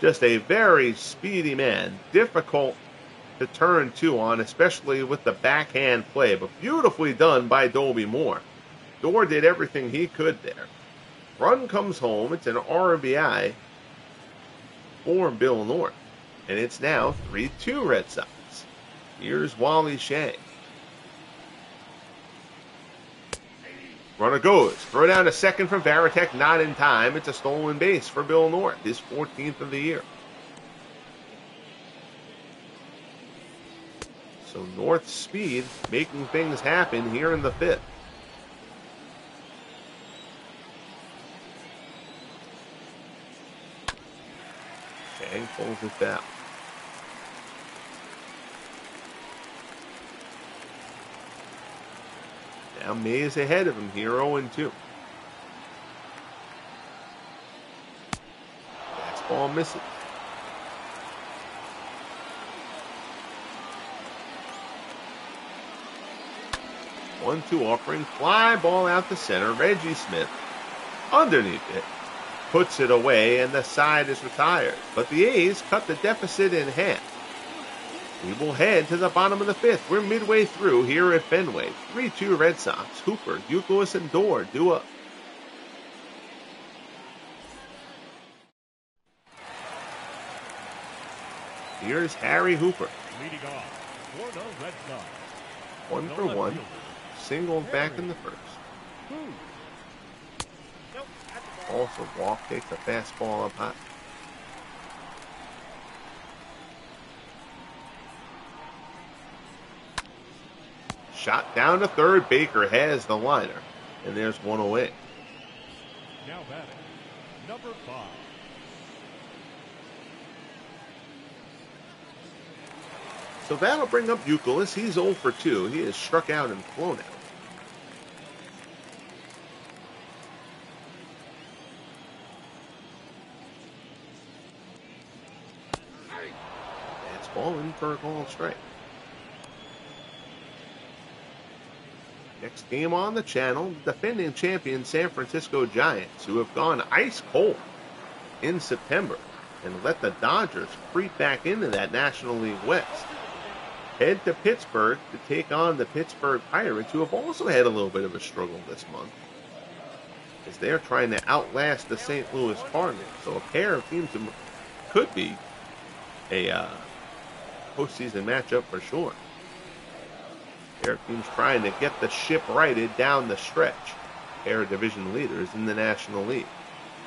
just a very speedy man. Difficult to turn two on, especially with the backhand play, but beautifully done by Dobie Moore. Doerr did everything he could there. Run comes home. It's an RBI for Bill North. And it's now 3 2 Red Sox. Here's Wally Schang. Runner goes. Throw down a second from Varitek, not in time. It's a stolen base for Bill North, his 14th of the year. So North speed making things happen here in the fifth. Schang pulls it down. Now Mays ahead of him here, 0 2. Fastball misses. One two offering, fly ball out the center. Reggie Smith underneath it puts it away, and the side is retired. But the A's cut the deficit in half. We will head to the bottom of the fifth. We're midway through here at Fenway. 3 2 Red Sox. Hooper, Youkilis, and Doerr do up. Here's Harry Hooper. Leading off for the Red Sox. One for one. fielder, Singled back in the first. Who? Also, walk takes a fastball up high. Shot down to third. Baker has the liner. And there's one away. Now batting. Number five. So that'll bring up Youkilis. He's 0 for 2. He has struck out and flown out. That's ball in for a call strike. Next game on the channel, defending champion San Francisco Giants, who have gone ice cold in September and let the Dodgers creep back into that National League West head to Pittsburgh to take on the Pittsburgh Pirates, who have also had a little bit of a struggle this month, as they're trying to outlast the St. Louis Cardinals. So a pair of teams could be a uh, postseason matchup for sure. Pair of teams trying to get the ship righted down the stretch. Air division leaders in the National League.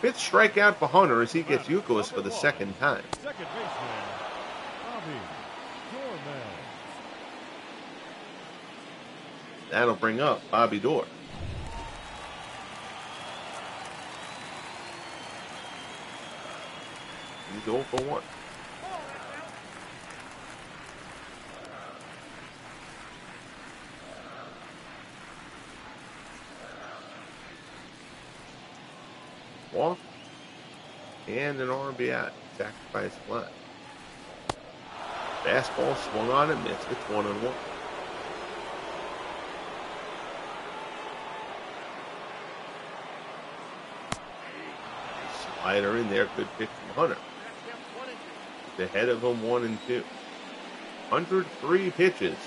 Fifth strikeout for Hunter as he gets Youkilis for the second time. Second baseman. Bobby Gorman. That'll bring up Bobby Doerr. He's 0 for 1. Walk and an RBI. Sacrifice fly. Fastball swung on and missed. It's 1 and 1. Slider in there, good pitch from Hunter. He's ahead of him, one and two. 103 pitches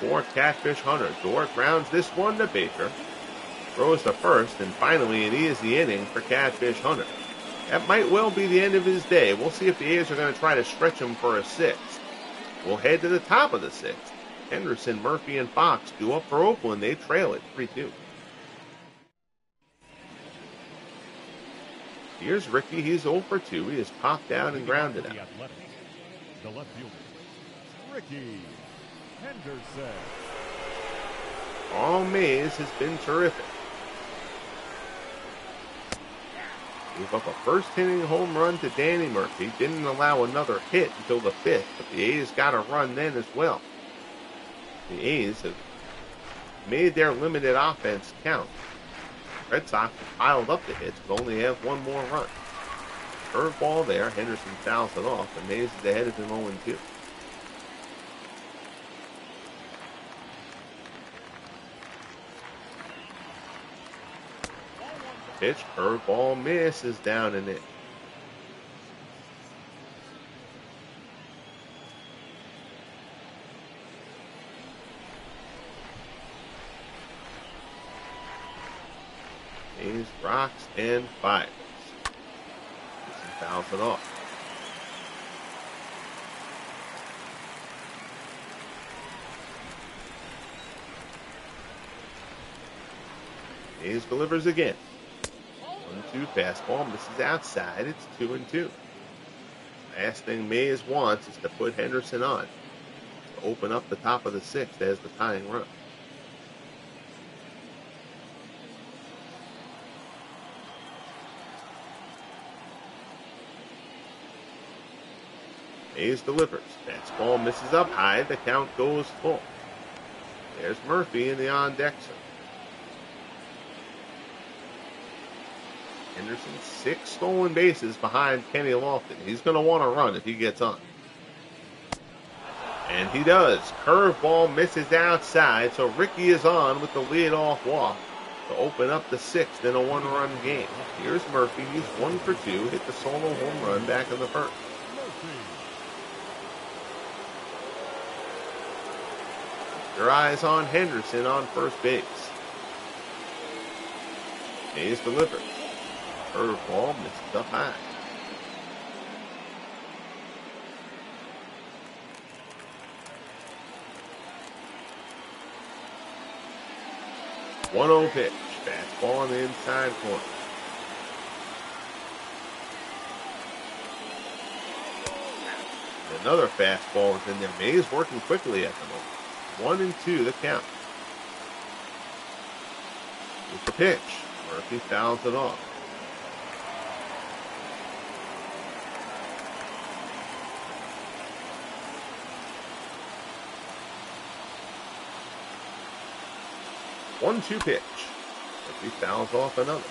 for Catfish Hunter. Doerr grounds this one to Baker. Throws to first, and finally it is the inning for Catfish Hunter. That might well be the end of his day. We'll see if the A's are going to try to stretch him for a sixth. We'll head to the top of the sixth. Henderson, Murphy, and Foxx do up for Oakland. They trail it 3 2. Here's Rickey. He's 0 for 2. He has popped out and grounded out. The left fielder. Rickey Henderson. All Mays has been terrific. Gave up a first inning home run to Danny Murphy. Didn't allow another hit until the fifth, but the A's got a run then as well. The A's have made their limited offense count. Red Sox piled up the hits, but only have one more run. Curveball there. Henderson fouls it off, and Mays is ahead of him 0 2. Pitch, curve ball misses down in it. These rocks and fires. Fouls it off. Hayes delivers again. One two fastball misses outside. It's two and two. Last thing Mays wants is to put Henderson on to open up the top of the sixth as the tying run. Mays delivers. Fastball misses up high. The count goes full. There's Murphy in the on deck zone. Henderson six stolen bases behind Kenny Lofton. He's going to want to run if he gets on. And he does. Curveball misses outside, so Rickey is on with the leadoff walk to open up the sixth in a one-run game. Here's Murphy. He's one for two. Hit the solo home run back in the first. Your eyes on Henderson on first base. Mays delivers. Curveball misses up high. One zero pitch. Fastball on the inside corner. Another fastball is in there. Mays working quickly at the moment. One and two, the count. With the pitch. Murphy fouls it off. One two pitch. He fouls off another.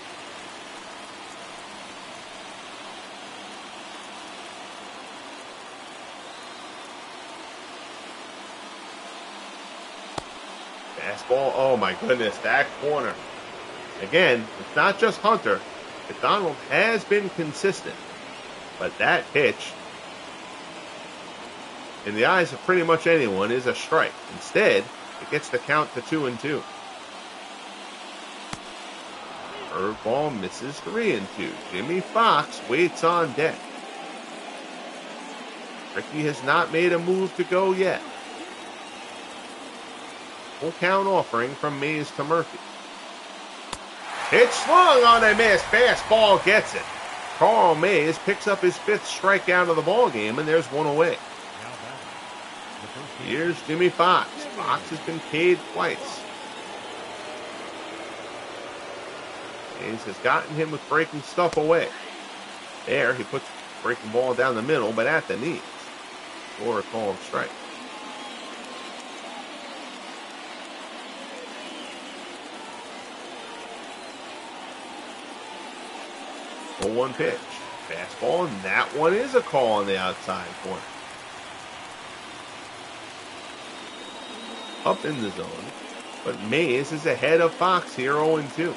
Fastball. Oh my goodness, that corner. Again, it's not just Hunter. McDonald has been consistent. But that pitch, in the eyes of pretty much anyone, is a strike. Instead, it gets the count to two and two. Curveball misses three and two. Jimmie Foxx waits on deck. Rickey has not made a move to go yet. Full count offering from Mays to Murphy. Pitch swung on a miss. Fastball gets it. Carl Mays picks up his fifth strikeout of the ball game, and there's one away. Here's Jimmie Foxx. Foxx has been paid twice. Has gotten him with breaking stuff away. There, he puts breaking ball down the middle, but at the knees. Or a call of strike. The one pitch. Fastball, and that one is a call on the outside corner. Up in the zone. But Mays is ahead of Foxx here 0-2.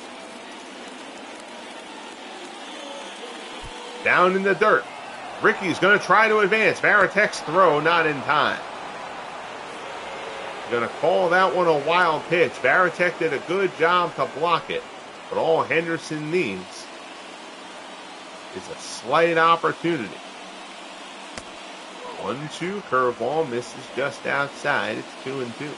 Down in the dirt. Rickey's going to try to advance. Varitek's throw not in time. Going to call that one a wild pitch. Varitek did a good job to block it. But all Henderson needs is a slight opportunity. One two curveball misses just outside. It's two and two.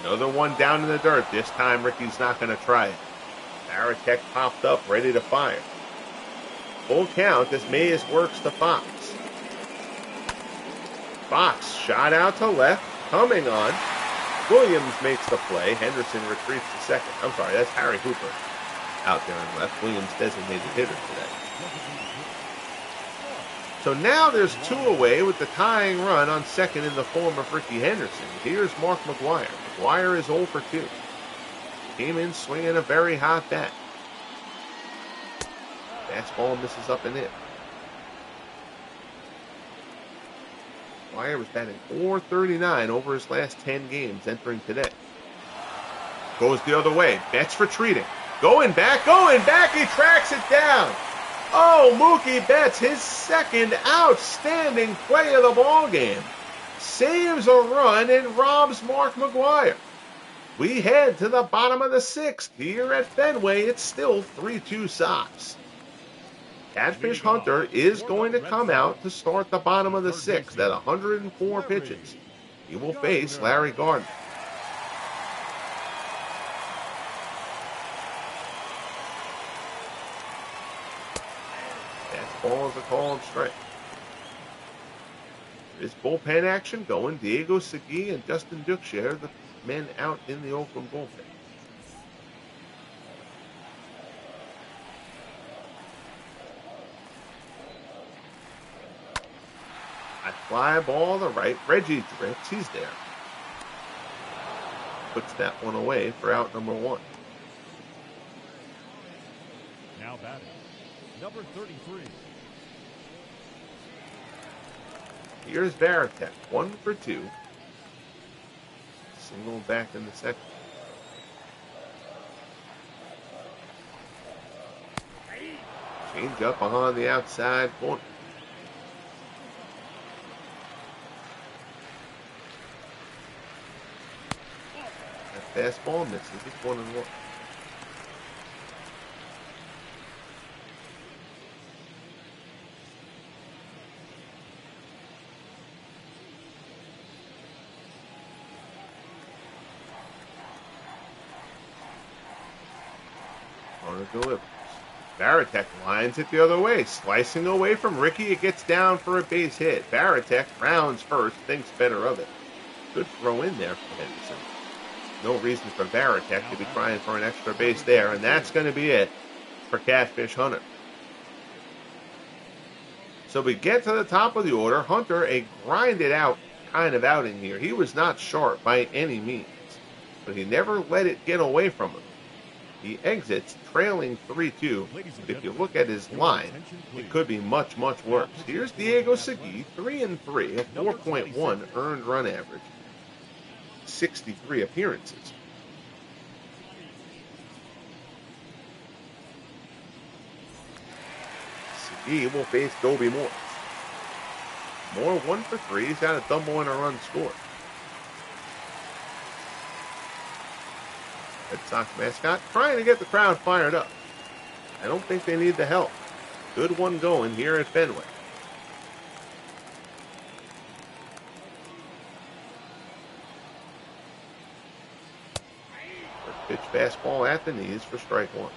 Another one down in the dirt. This time Rickey's not going to try it. Varitek popped up, ready to fire. Full count as Mays works to Foxx. Foxx shot out to left, coming on. Williams makes the play. Henderson retreats to second. I'm sorry, that's Harry Hooper out there on left. Williams designated hitter today. So now there's two away with the tying run on second in the form of Rickey Henderson. Here's Mark McGwire. McGwire is 0 for 2. Came in swinging a very hot bat. Fastball misses up and in. McGwire was batting 439 over his last 10 games entering today. Goes the other way. Betts retreating. Going back, going back. He tracks it down. Oh, Mookie Betts, his second outstanding play of the ball game. saves a run and robs Mark McGwire. We head to the bottom of the sixth here at Fenway. It's still 3 2 Sox. Catfish Hunter is going to come out to start the bottom of the sixth at 104 pitches. He will face Larry Gardner. That ball is a called strike. There's bullpen action going. Diego Segui and Justin Duchscherer, the men out in the Oakland bullpen. A fly ball to right. Reggie drifts. He's there. Puts that one away for out number one. Now batting, number 33. Here's Varitek, one for two. Single back in the second. Change up on the outside corner. That fastball misses. It's one and one. Runner delivers. Varitek lines it the other way, slicing away from Rickey. It gets down for a base hit. Varitek rounds first, thinks better of it. Good throw in there for Henderson. No reason for Varitek to be trying for an extra base there, and that's going to be it for Catfish Hunter. So we get to the top of the order. Hunter, a grinded out kind of outing here. He was not sharp by any means, but he never let it get away from him. He exits trailing 3 2. If you look at his line, it could be much, much worse. Here's Diego Segui, 3 and 3, a 4.1 earned run average, 63 appearances. Segui will face Dobie Moore. Moore 1 for 3. He's got a double and a run scored. Red Sox mascot trying to get the crowd fired up. I don't think they need the help. Good one going here at Fenway. First pitch fastball at the knees for strike one.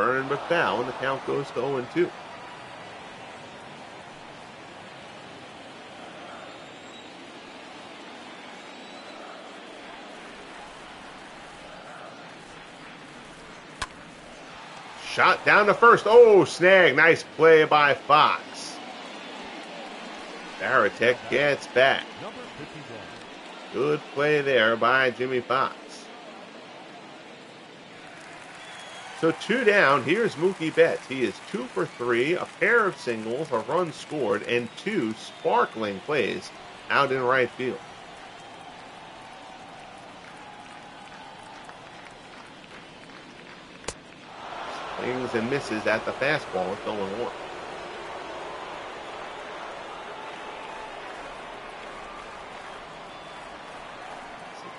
Turning but foul, and the count goes to 0 2. Shot down to first. Oh, snag. Nice play by Foxx. Varitek gets back. Good play there by Jimmie Foxx. So two down. Here's Mookie Betts. He is two for three, a pair of singles, a run scored, and two sparkling plays out in right field. Swings and misses at the fastball. 0 1.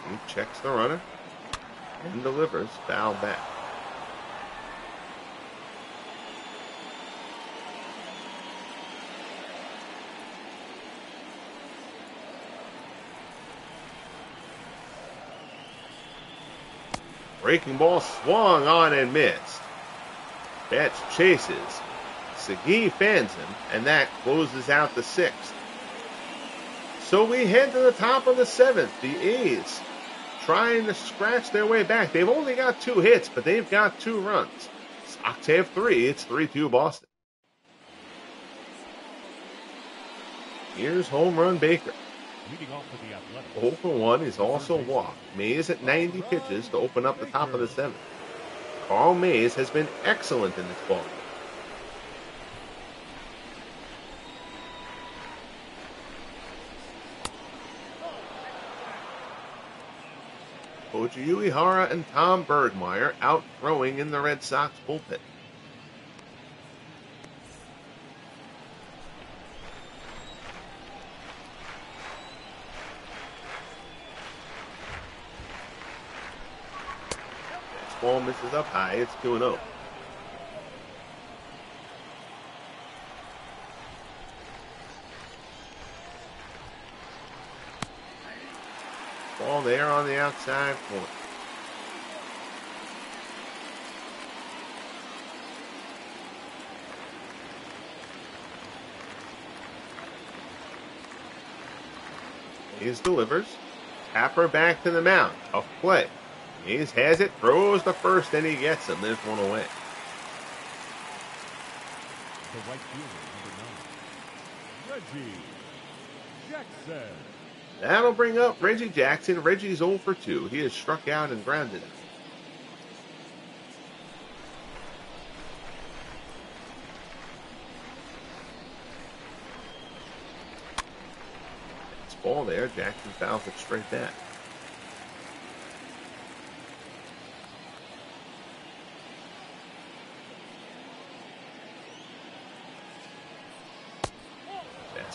He checks the runner and delivers foul back. Breaking ball swung on and missed. Betts chases. Segui fans him, and that closes out the sixth. So we head to the top of the seventh. The A's trying to scratch their way back. They've only got two hits, but they've got two runs. Sox have three. It's 3 2 Boston. Here's home run Baker. Leading off for the Athletics. 0 for 1 is also walked. Mays at 90 pitches to open up the top of the seventh. Carl Mays has been excellent in this ball. Koji Uehara and Tom Bergmeyer out throwing in the Red Sox bullpen. Ball misses up high. It's 2 0. Ball there on the outside corner. Mays delivers. Tapper back to the mound. A play. Mays has it, throws the first, and he gets him. There's one away. The right fielder, number nine, Reggie Jackson. That'll bring up Reggie Jackson. Reggie's 0 for 2. He is struck out and grounded. It's ball there. Jackson fouls it straight back.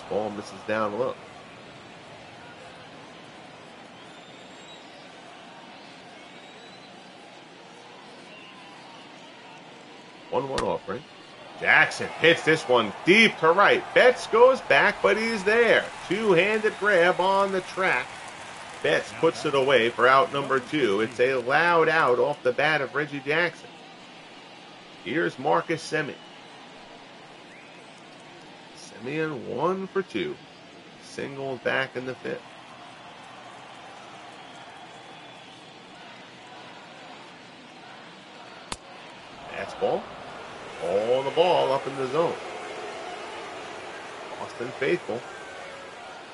Ball misses down low. One one offering. Jackson hits this one deep to right. Betts goes back, but he's there. Two-handed grab on the track. Betts puts it away for out number two. It's a loud out off the bat of Reggie Jackson. Here's Marcus Semien. Semien one for two. Single back in the fifth. Fastball. All the ball up in the zone. Boston faithful.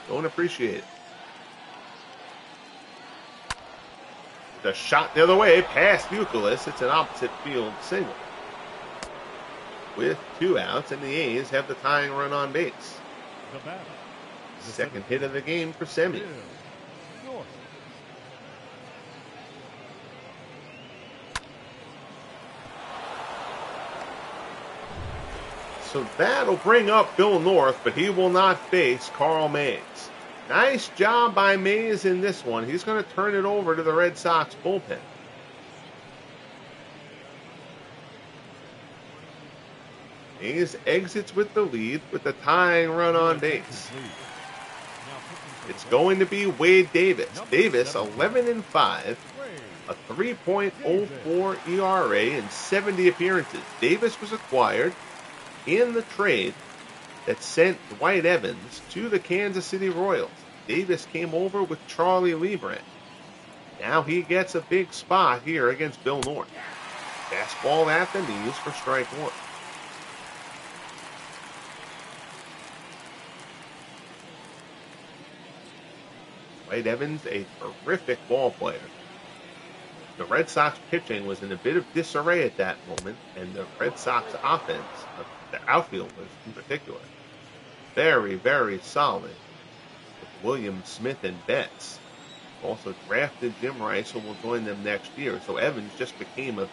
Don't appreciate it. The shot the other way past Youkilis. It's an opposite field single with two outs, and the A's have the tying run on base. Second hit of the game for Semien. So that'll bring up Bill North, but he will not face Carl Mays. Nice job by Mays in this one. He's going to turn it over to the Red Sox bullpen. A's exits with the lead with the tying run on base. It's going to be Wade Davis. Davis, 11 and 5, a 3.04 ERA in 70 appearances. Davis was acquired in the trade that sent Dwight Evans to the Kansas City Royals. Davis came over with Charlie Leibrandt. Now he gets a big spot here against Bill North. Fastball at the knees for strike one. Evans, a terrific ball player. The Red Sox pitching was in a bit of disarray at that moment, and the Red Sox offense, the outfielders in particular, very, very solid. With Williams, Smith, and Betts. Also drafted Jim Rice, who will join them next year. So Evans just became a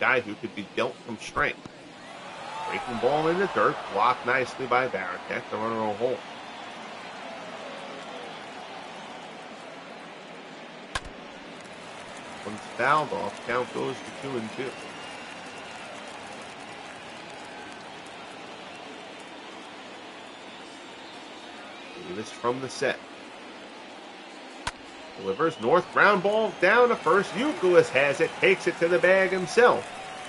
guy who could be dealt from strength. Breaking ball in the dirt, blocked nicely by Varitek, the runner home. One's off. Count goes to two and two. Davis from the set. Delivers north ground ball down to first. Youkilis has it, takes it to the bag himself.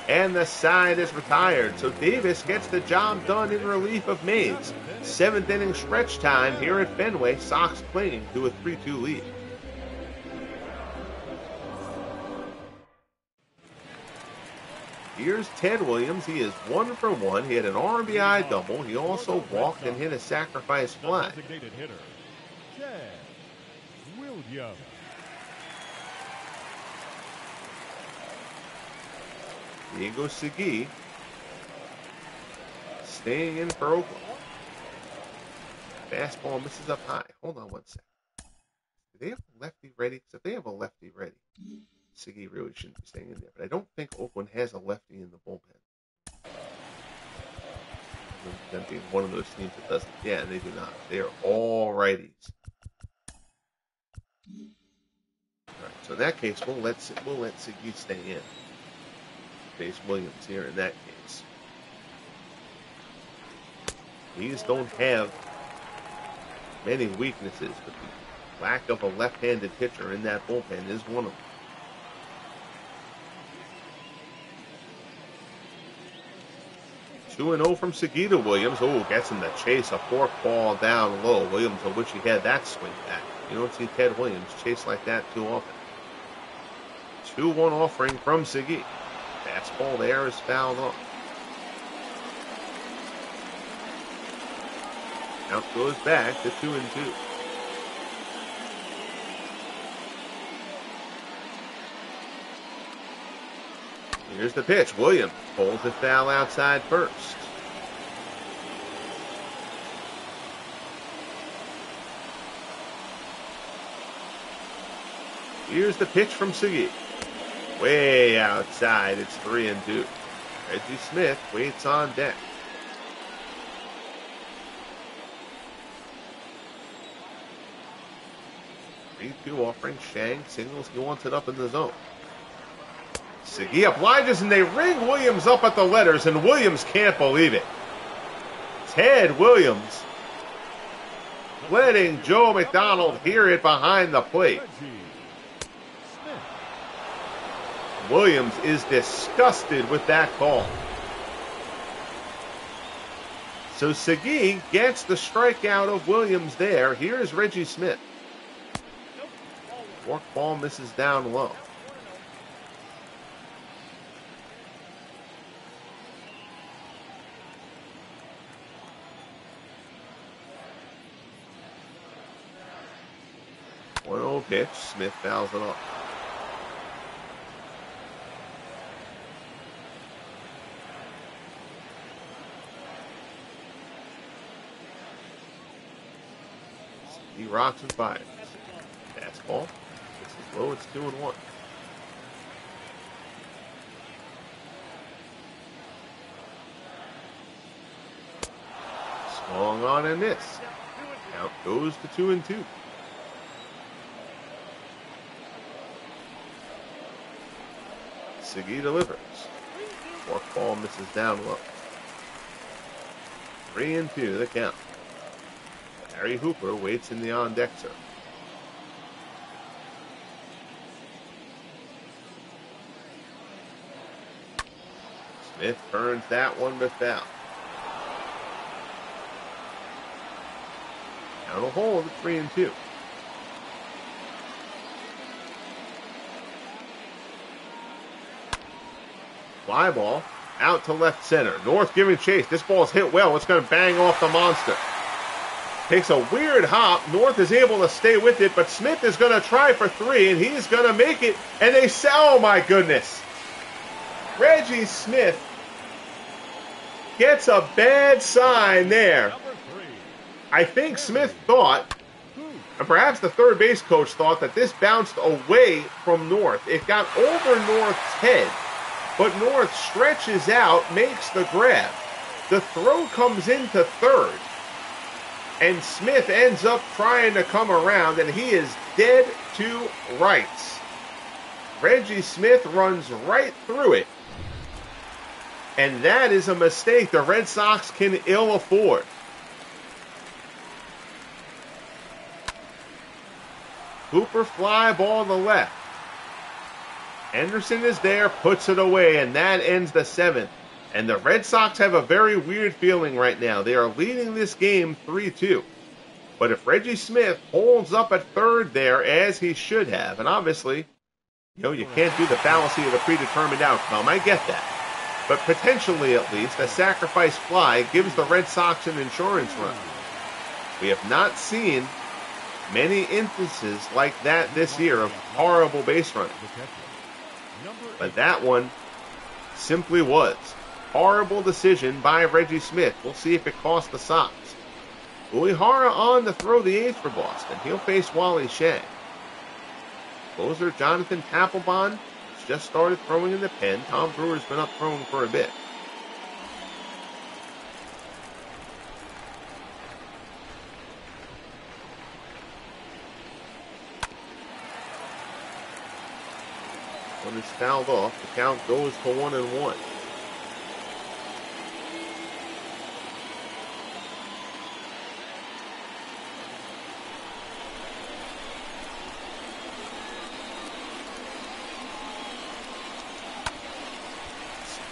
And the side is retired. So Davis gets the job done in relief of Mays. Seventh inning stretch time here at Fenway. Sox clinging to a 3 2 lead. Here's Ted Williams. He is one for one. He had an RBI double. He also walked and hit a sacrifice fly. Diego Segui staying in for Oakland. Fastball misses up high. Hold on one second. Do they have a lefty ready? If they have a lefty ready, Siggy really shouldn't be staying in there. But I don't think Oakland has a lefty in the bullpen. Them being one of those teams that doesn't. Yeah, they do not. They are all righties. All right, so in that case, we'll let we'll let Siggy stay in. Face Williams here in that case. These don't have many weaknesses, but the lack of a left-handed pitcher in that bullpen is one of them. 2 0 from Sagita Williams. Oh, gets in the chase. A fork ball down low. Williams, I wish he had that swing back. You don't see Ted Williams chase like that too often. 2 1 offering from Siggy. Fastball there is fouled off. Count goes back to 2 and 2. Here's the pitch. Williams pulls the foul outside first. Here's the pitch from Siggy. Way outside. It's three and two. Reggie Smith waits on deck. Three two offering Shang singles. he wants it up in the zone. Siggy obliges and they ring Williams up at the letters, and Williams can't believe it. Ted Williams letting Joe McDonald hear it behind the plate. Williams is disgusted with that call. So Segui gets the strikeout of Williams there. Here's Reggie Smith. Fork ball misses down low. One old pitch. Smith fouls it off. He rocks and fires. Fastball. This is low. It's two and one. Swung on and miss. Count goes to two and two. Siggy delivers. Fork ball misses down low. Three and two, the count. Harry Hooper waits in the on deck circle. Smith burns that one but foul. Down a hole at three and two. Fly ball out to left center. North giving chase. This ball's hit well. It's going to bang off the monster. Takes a weird hop. North is able to stay with it, but Smith is going to try for three, and he's going to make it. And they sell. oh my goodness. Reggie Smith gets a bad sign there. I think Smith thought, and perhaps the third base coach thought, that this bounced away from North. It got over North's head, but North stretches out, makes the grab. The throw comes into third and Smith ends up trying to come around, and he is dead to rights. Reggie Smith runs right through it. And that is a mistake the Red Sox can ill afford. Hooper fly ball to left. Henderson is there, puts it away, and that ends the seventh. And the Red Sox have a very weird feeling right now. They are leading this game 3 2. But if Reggie Smith holds up at third there as he should have, and obviously, you know, you can't do the fallacy of the predetermined outcome. I get that. But potentially, at least, a sacrifice fly gives the Red Sox an insurance run. We have not seen many instances like that this year of horrible base running. But that one simply was. Horrible decision by Reggie Smith. We'll see if it costs the Sox. Uehara on to throw the eighth for Boston. He'll face Wally Schang. Closer Jonathan Papelbon has just started throwing in the pen. Tom Brewer's been up throwing for a bit. Is fouled off. The count goes to one and one.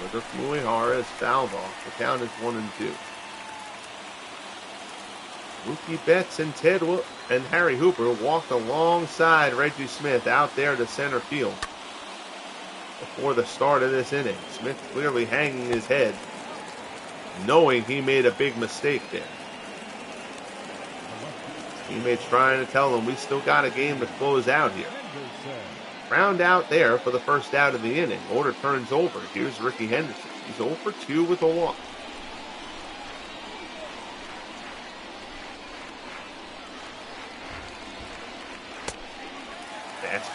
From Uehara is fouled off. The count is one and two. Mookie Betts and Ted and Harry Hooper walked alongside Reggie Smith out there to center field before the start of this inning. Smith clearly hanging his head, knowing he made a big mistake there. Teammates trying to tell him we still got a game to close out here. Round out there for the first out of the inning. Order turns over. Here's Rickey Henderson. He's 0 for 2 with a walk.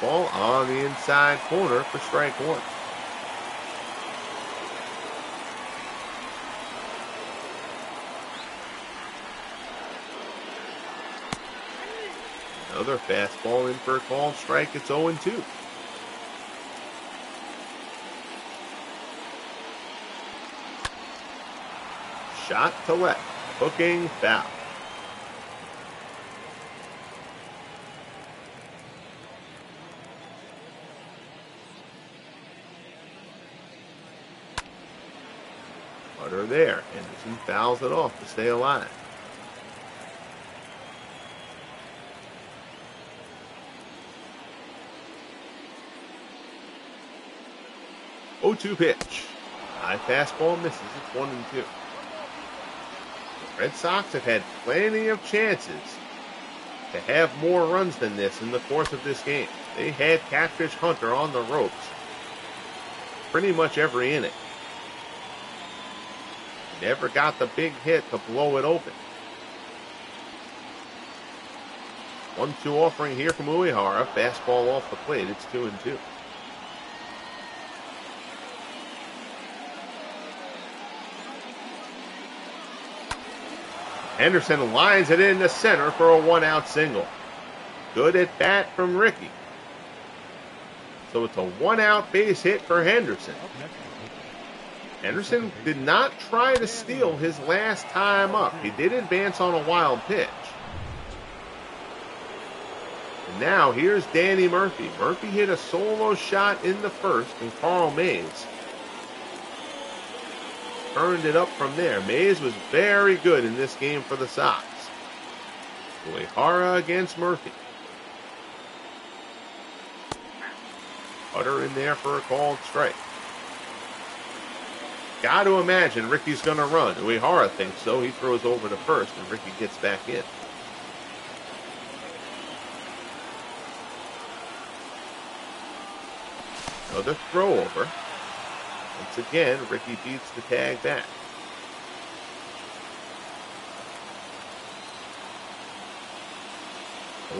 Fastball on the inside corner for strike one. Another fastball in for a call strike. It's 0 2. Shot to left. Hooking foul. Cutter there. and he fouls it off to stay alive. O two pitch. High fastball misses. It's one and two. The Red Sox have had plenty of chances to have more runs than this in the course of this game. They had Catfish Hunter on the ropes pretty much every inning. Never got the big hit to blow it open. One two offering here from Uehara. Fastball off the plate. It's two and two. Henderson lines it in the center for a one out single. Good at bat from Rickey. So it's a one out base hit for Henderson. Henderson did not try to steal his last time up. He did advance on a wild pitch. And now here's Danny Murphy. Murphy hit a solo shot in the first, and Carl Mays turned it up from there. Mays was very good in this game for the Sox. Uehara against Murphy. Cutter in there for a called strike. Got to imagine Rickey's going to run. Uehara thinks so. He throws over to first, and Rickey gets back in. Another throw over. Once again, Rickey beats the tag back.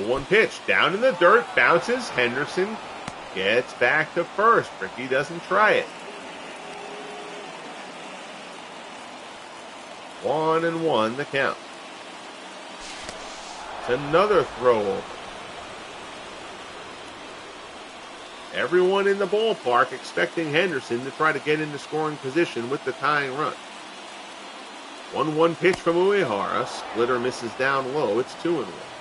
One pitch down in the dirt, bounces. Henderson gets back to first. Rickey doesn't try it. One and one the count. It's another throw. Everyone in the ballpark expecting Henderson to try to get into scoring position with the tying run. 1 1 pitch from Uehara. Splitter misses down low. It's 2 and 1.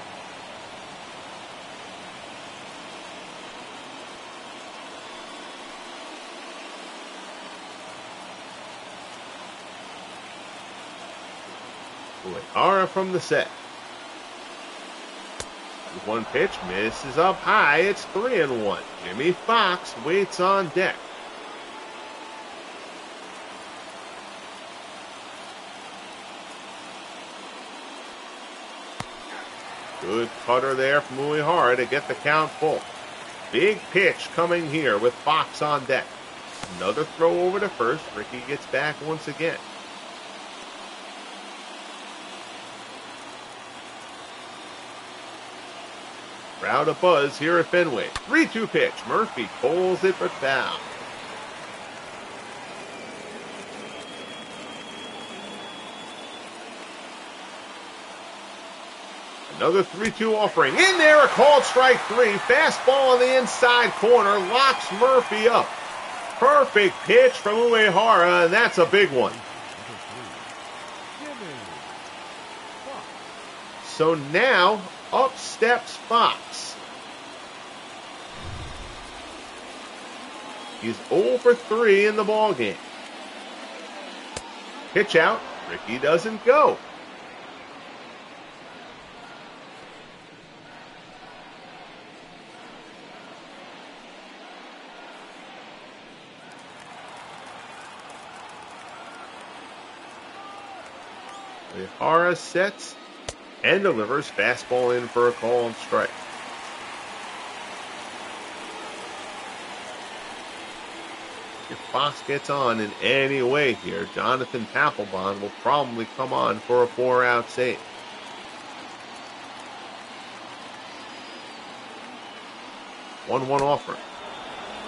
Uehara from the set. One pitch misses up high. It's three and one. Jimmie Foxx waits on deck. Good cutter there from Uehara to get the count full. Big pitch coming here with Foxx on deck. Another throw over to first. Rickey gets back once again. Crowd a buzz here at Fenway. 3-2 pitch. Murphy pulls it but foul. Another 3-2 offering. In there, a called strike three. Fastball on the inside corner. Locks Murphy up. Perfect pitch from Uehara, and that's a big one. So now, up steps Foxx. He's 0 for 3 in the ball game. Pitch out. Rickey doesn't go. Hara sets and delivers fastball in for a call called strike. If Foxx gets on in any way here, Jonathan Papelbon will probably come on for a four out save. One one offer.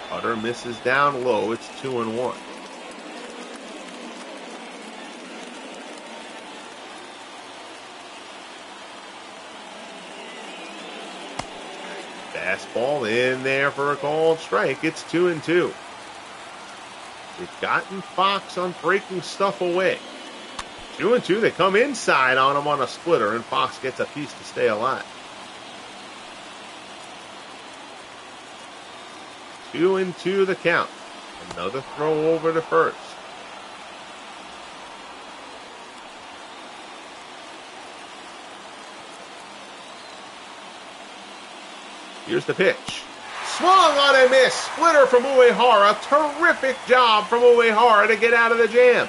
Cutter misses down low. It's two and one. Fastball in there for a called strike. It's two and two. They've gotten Foxx on breaking stuff away. Two and two. They come inside on him on a splitter, and Foxx gets a piece to stay alive. Two and two the count. Another throw over to first. Here's the pitch. Swung on a miss. Splitter from Uehara. Terrific job from Uehara to get out of the jam.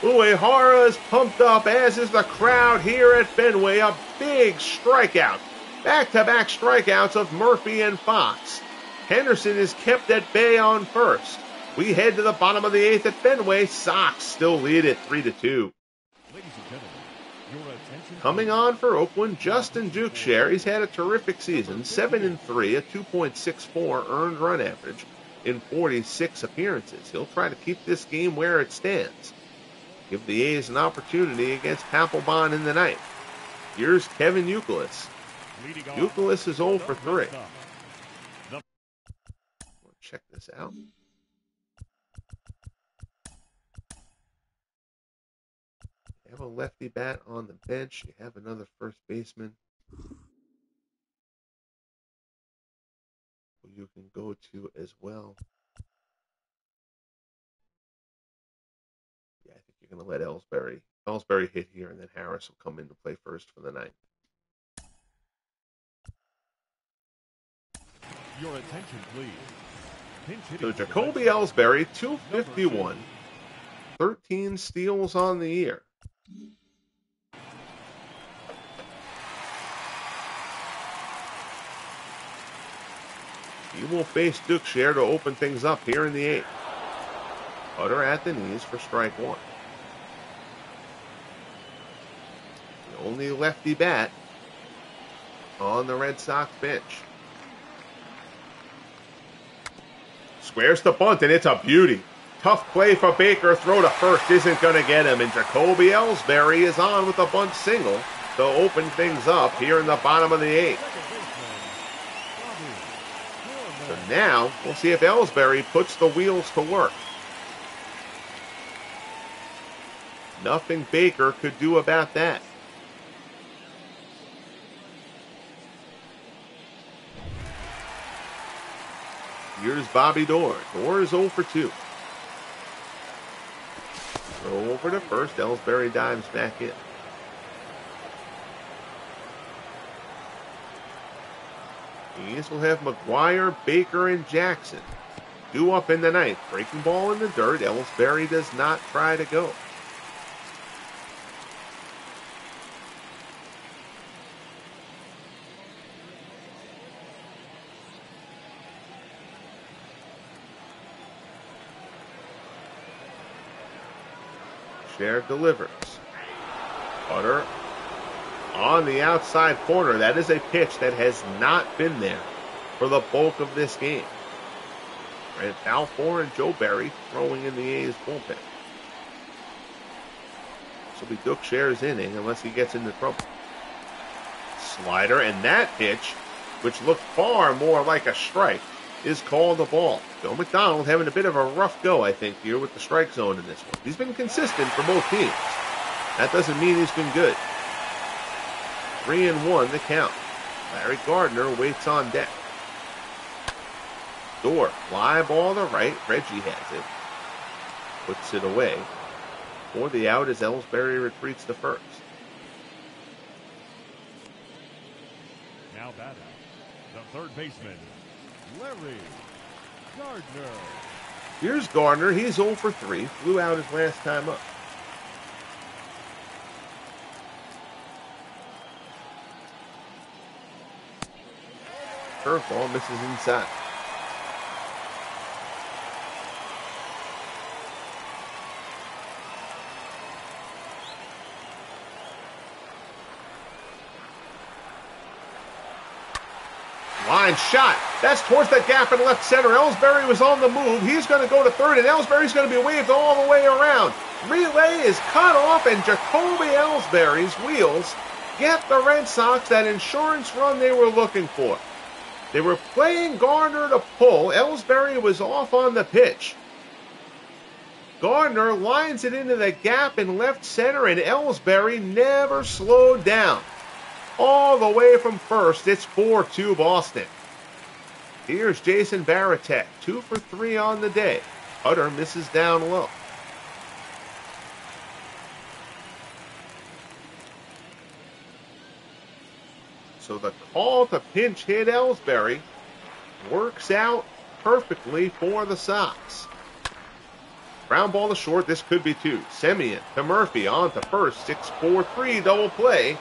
Uehara is pumped up, as is the crowd here at Fenway. A big strikeout. Back to back strikeouts of Murphy and Foxx. Henderson is kept at bay on first. We head to the bottom of the eighth at Fenway. Sox still lead at 3 to 2. Coming on for Oakland, Justin Duchscherer. He's had a terrific season, 7 and 3, a 2.64 earned run average in 46 appearances. He'll try to keep this game where it stands. Give the A's an opportunity against Papelbon in the ninth. Here's Kevin Youkilis. Youkilis is 0 for 3. Check this out. Have a lefty bat on the bench. You have another first baseman who you can go to as well. Yeah, I think you're going to let Ellsbury Ellsbury hit here, and then Harris will come in to play first for the ninth. Your attention, please. So Jacoby Ellsbury, 251, 13 steals on the year. He will face Duke Duchscherer to open things up here in the eighth. Cutter at the knees for strike one. The only lefty bat on the Red Sox bench. Squares the bunt, and it's a beauty. Tough play for Baker. Throw to first isn't going to get him. And Jacoby Ellsbury is on with a bunt single to open things up here in the bottom of the eighth. So now we'll see if Ellsbury puts the wheels to work. Nothing Baker could do about that. Here's Bobby Doerr. Doerr is 0 for 2. Over to first. Ellsbury dives back in. These will have McGwire, Baker, and Jackson. Due up in the ninth. Breaking ball in the dirt. Ellsbury does not try to go. Share delivers. Cutter on the outside corner. That is a pitch that has not been there for the bulk of this game. Brent Balfour and Joe Barry throwing in the A's bullpen. So we Duchscherer's inning unless he gets into trouble. Slider and that pitch, which looked far more like a strike, is called a ball. Joe McDonald having a bit of a rough go, I think, here with the strike zone in this one. He's been consistent for both teams. That doesn't mean he's been good. Three and one the count. Larry Gardner waits on deck. Doerr, fly ball to right. Reggie has it. Puts it away. For the out as Ellsbury retreats to first. Now batting, the third baseman, Larry Gardner. Here's Gardner. He's 0 for 3. Flew out his last time up. Curveball misses inside. Line shot. That's towards that gap in left center. Ellsbury was on the move. He's going to go to third, and Ellsbury's going to be waved all the way around. Relay is cut off, and Jacoby Ellsbury's wheels get the Red Sox that insurance run they were looking for. They were playing Gardner to pull. Ellsbury was off on the pitch. Gardner lines it into the gap in left center, and Ellsbury never slowed down. All the way from first, it's 4 2 Boston. Here's Jason Varitek, two for three on the day. Cutter misses down low. So the call to pinch hit Ellsbury works out perfectly for the Sox. Ground ball to short. This could be two. Semien to Murphy on to first. 6 4 3 double play.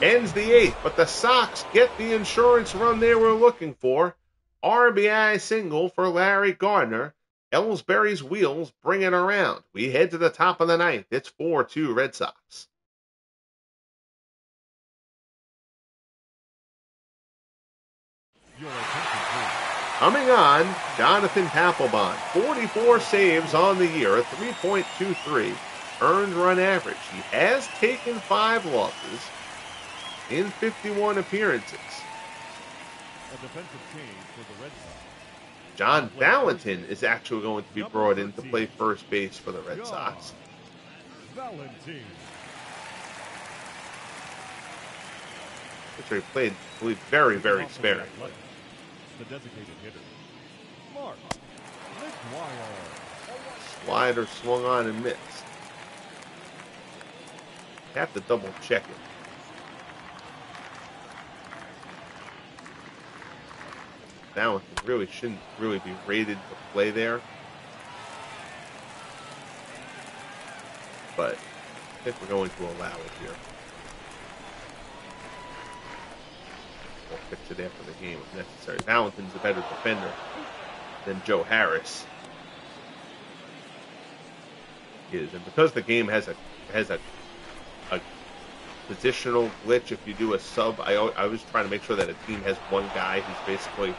Ends the eighth, but the Sox get the insurance run they were looking for. RBI single for Larry Gardner. Ellsbury's wheels bring it around. We head to the top of the ninth. It's 4 2 Red Sox. Coming on, Jonathan Papelbon. 44 saves on the year, a 3.23 earned run average. He has taken five losses in 51 appearances. A defensive change for the Red Sox. John Valentin is actually going to be brought in to play first base for the Red Sox. Valentin. Which he played, I believe, very, very sparingly. The designated hitter. Mark Slider swung on and missed. Have to double check it. Valentin really shouldn't really be rated to play there. But I think we're going to allow it here. We'll fix it after the game if necessary. Valentin's a better defender than Joe Harris is, and because the game has a has a a positional glitch, if you do a sub, I I was trying to make sure that a team has one guy who's basically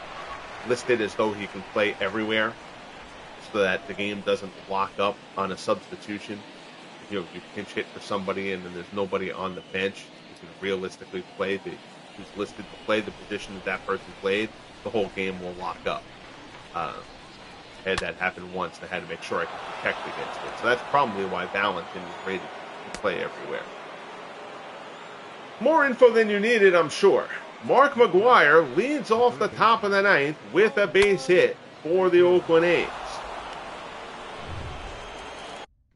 listed as though he can play everywhere, so that the game doesn't lock up on a substitution. You know, you pinch hit for somebody and then there's nobody on the bench who can realistically play the who's listed to play the position that that person played. The whole game will lock up. Uh, had that happen once, I had to make sure I could protect against it. So that's probably why Valentin is rated to play everywhere. More info than you needed, I'm sure. Mark McGwire leads off the top of the ninth with a base hit for the Oakland A's.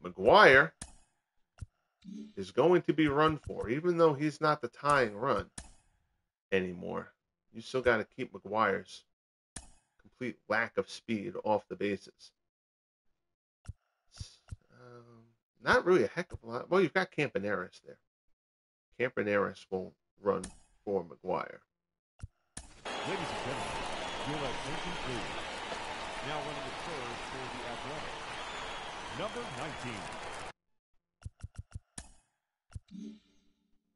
McGwire is going to be run for, even though he's not the tying run anymore. You still got to keep McGwire's complete lack of speed off the bases. Um, not really a heck of a lot. Well, you've got Campaneris there. Campaneris won't run for McGwire. Ladies and gentlemen, attention please. Now running the third for the Athletic. Number 19.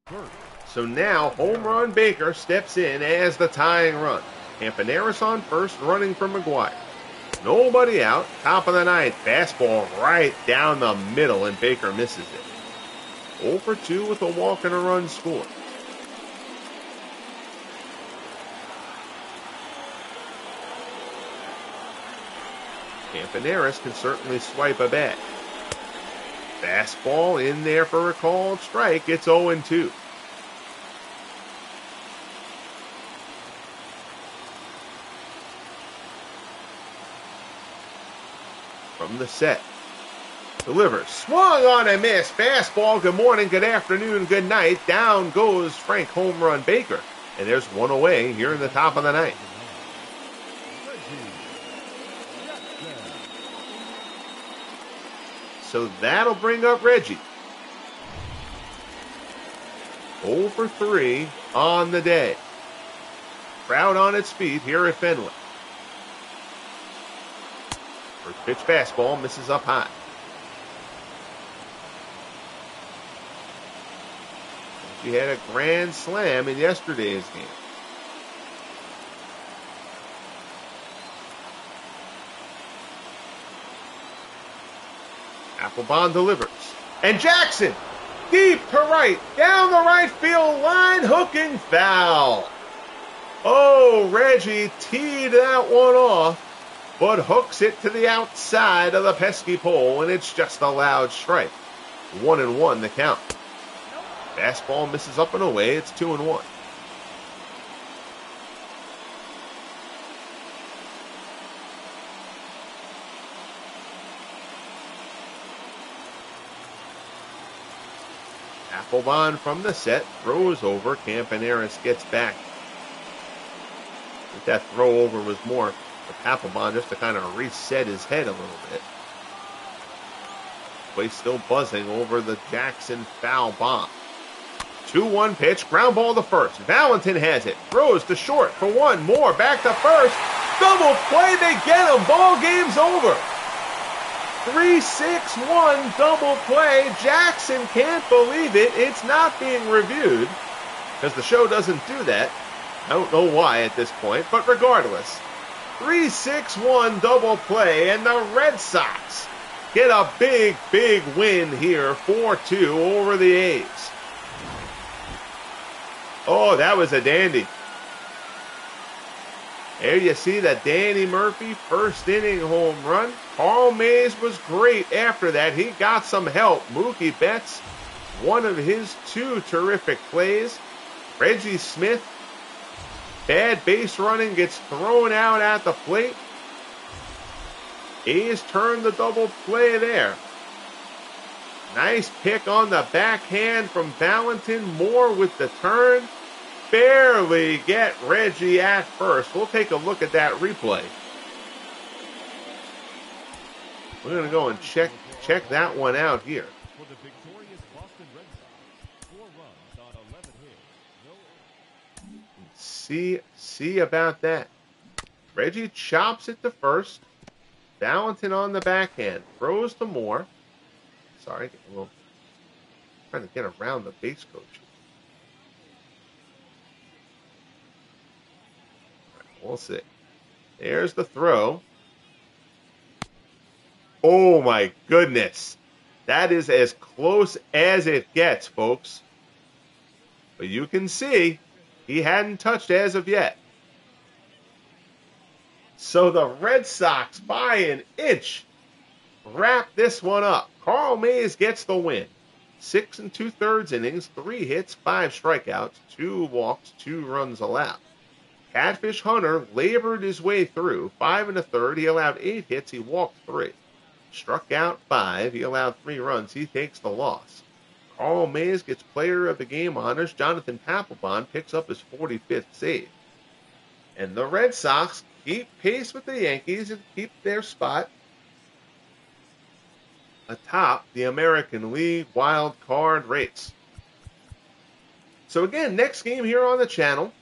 Third. So now home run Baker steps in as the tying run. Campaneris on first, running for McGwire. Nobody out. Top of the ninth. Fastball right down the middle, and Baker misses it. 0 for 2 with a walk and a run score. Campaneris can certainly swipe a bat. Fastball in there for a called strike. It's 0 2. From the set. Delivers. Swung on a miss. Fastball. Good morning, good afternoon, good night. Down goes Frank Home Run Baker. And there's one away here in the top of the ninth. So that'll bring up Reggie. 0 for 3 on the day. Crowd on its feet here at Fenway. First pitch fastball misses up high. She had a grand slam in yesterday's game. Papelbon delivers. And Jackson, deep to right, down the right field line, hooking foul. Oh, Reggie teed that one off, but hooks it to the outside of the pesky pole, and it's just a loud strike. One and one the count. Fastball misses up and away. It's two and one. Papelbon from the set throws over. Campaneris gets back. That throw over was more for Papelbon just to kind of reset his head a little bit. Play still buzzing over the Jackson foul bomb. 2 1 pitch, ground ball to first. Valentin has it, throws to short for one more, back to first. Double play, they get him. Ball game's over. 3 6 1 double play. Jackson can't believe it. It's not being reviewed because the show doesn't do that. I don't know why at this point, but regardless, 3 6 1 double play, and the Red Sox get a big, big win here 4 2 over the A's. Oh, that was a dandy. There you see that Danny Murphy first inning home run. Carl Mays was great after that. He got some help. Mookie Betts, one of his two terrific plays. Reggie Smith, bad base running, gets thrown out at the plate. A's turned the double play there. Nice pick on the backhand from Valentin. Moore with the turn barely get Reggie at first. We'll take a look at that replay. We're going to go and check check that one out here. For the victorious Boston Red Sox, four runs on 11 hits. No See see about that. Reggie chops it to first. Valentin on the backhand throws to Moore. Sorry, little trying to get around the base coach. We'll see. There's the throw. Oh my goodness. That is as close as it gets, folks. But you can see he hadn't touched as of yet. So the Red Sox, by an inch, wrap this one up. Carl Mays gets the win. Six and two thirds innings, three hits, five strikeouts, two walks, two runs allowed. Catfish Hunter labored his way through. Five and a third. He allowed eight hits. He walked three. Struck out five. He allowed three runs. He takes the loss. Carl Mays gets player of the game honors. Jonathan Papelbon picks up his 45th save. And the Red Sox keep pace with the Yankees and keep their spot atop the American League wild card race. So again, next game here on the channel,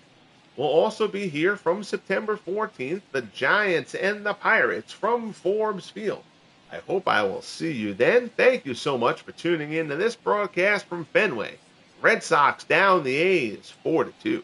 will also be here from September 14th, the Giants and the Pirates from Forbes Field. I hope I will see you then. Thank you so much for tuning in to this broadcast from Fenway. Red Sox down the A's 4 to 2.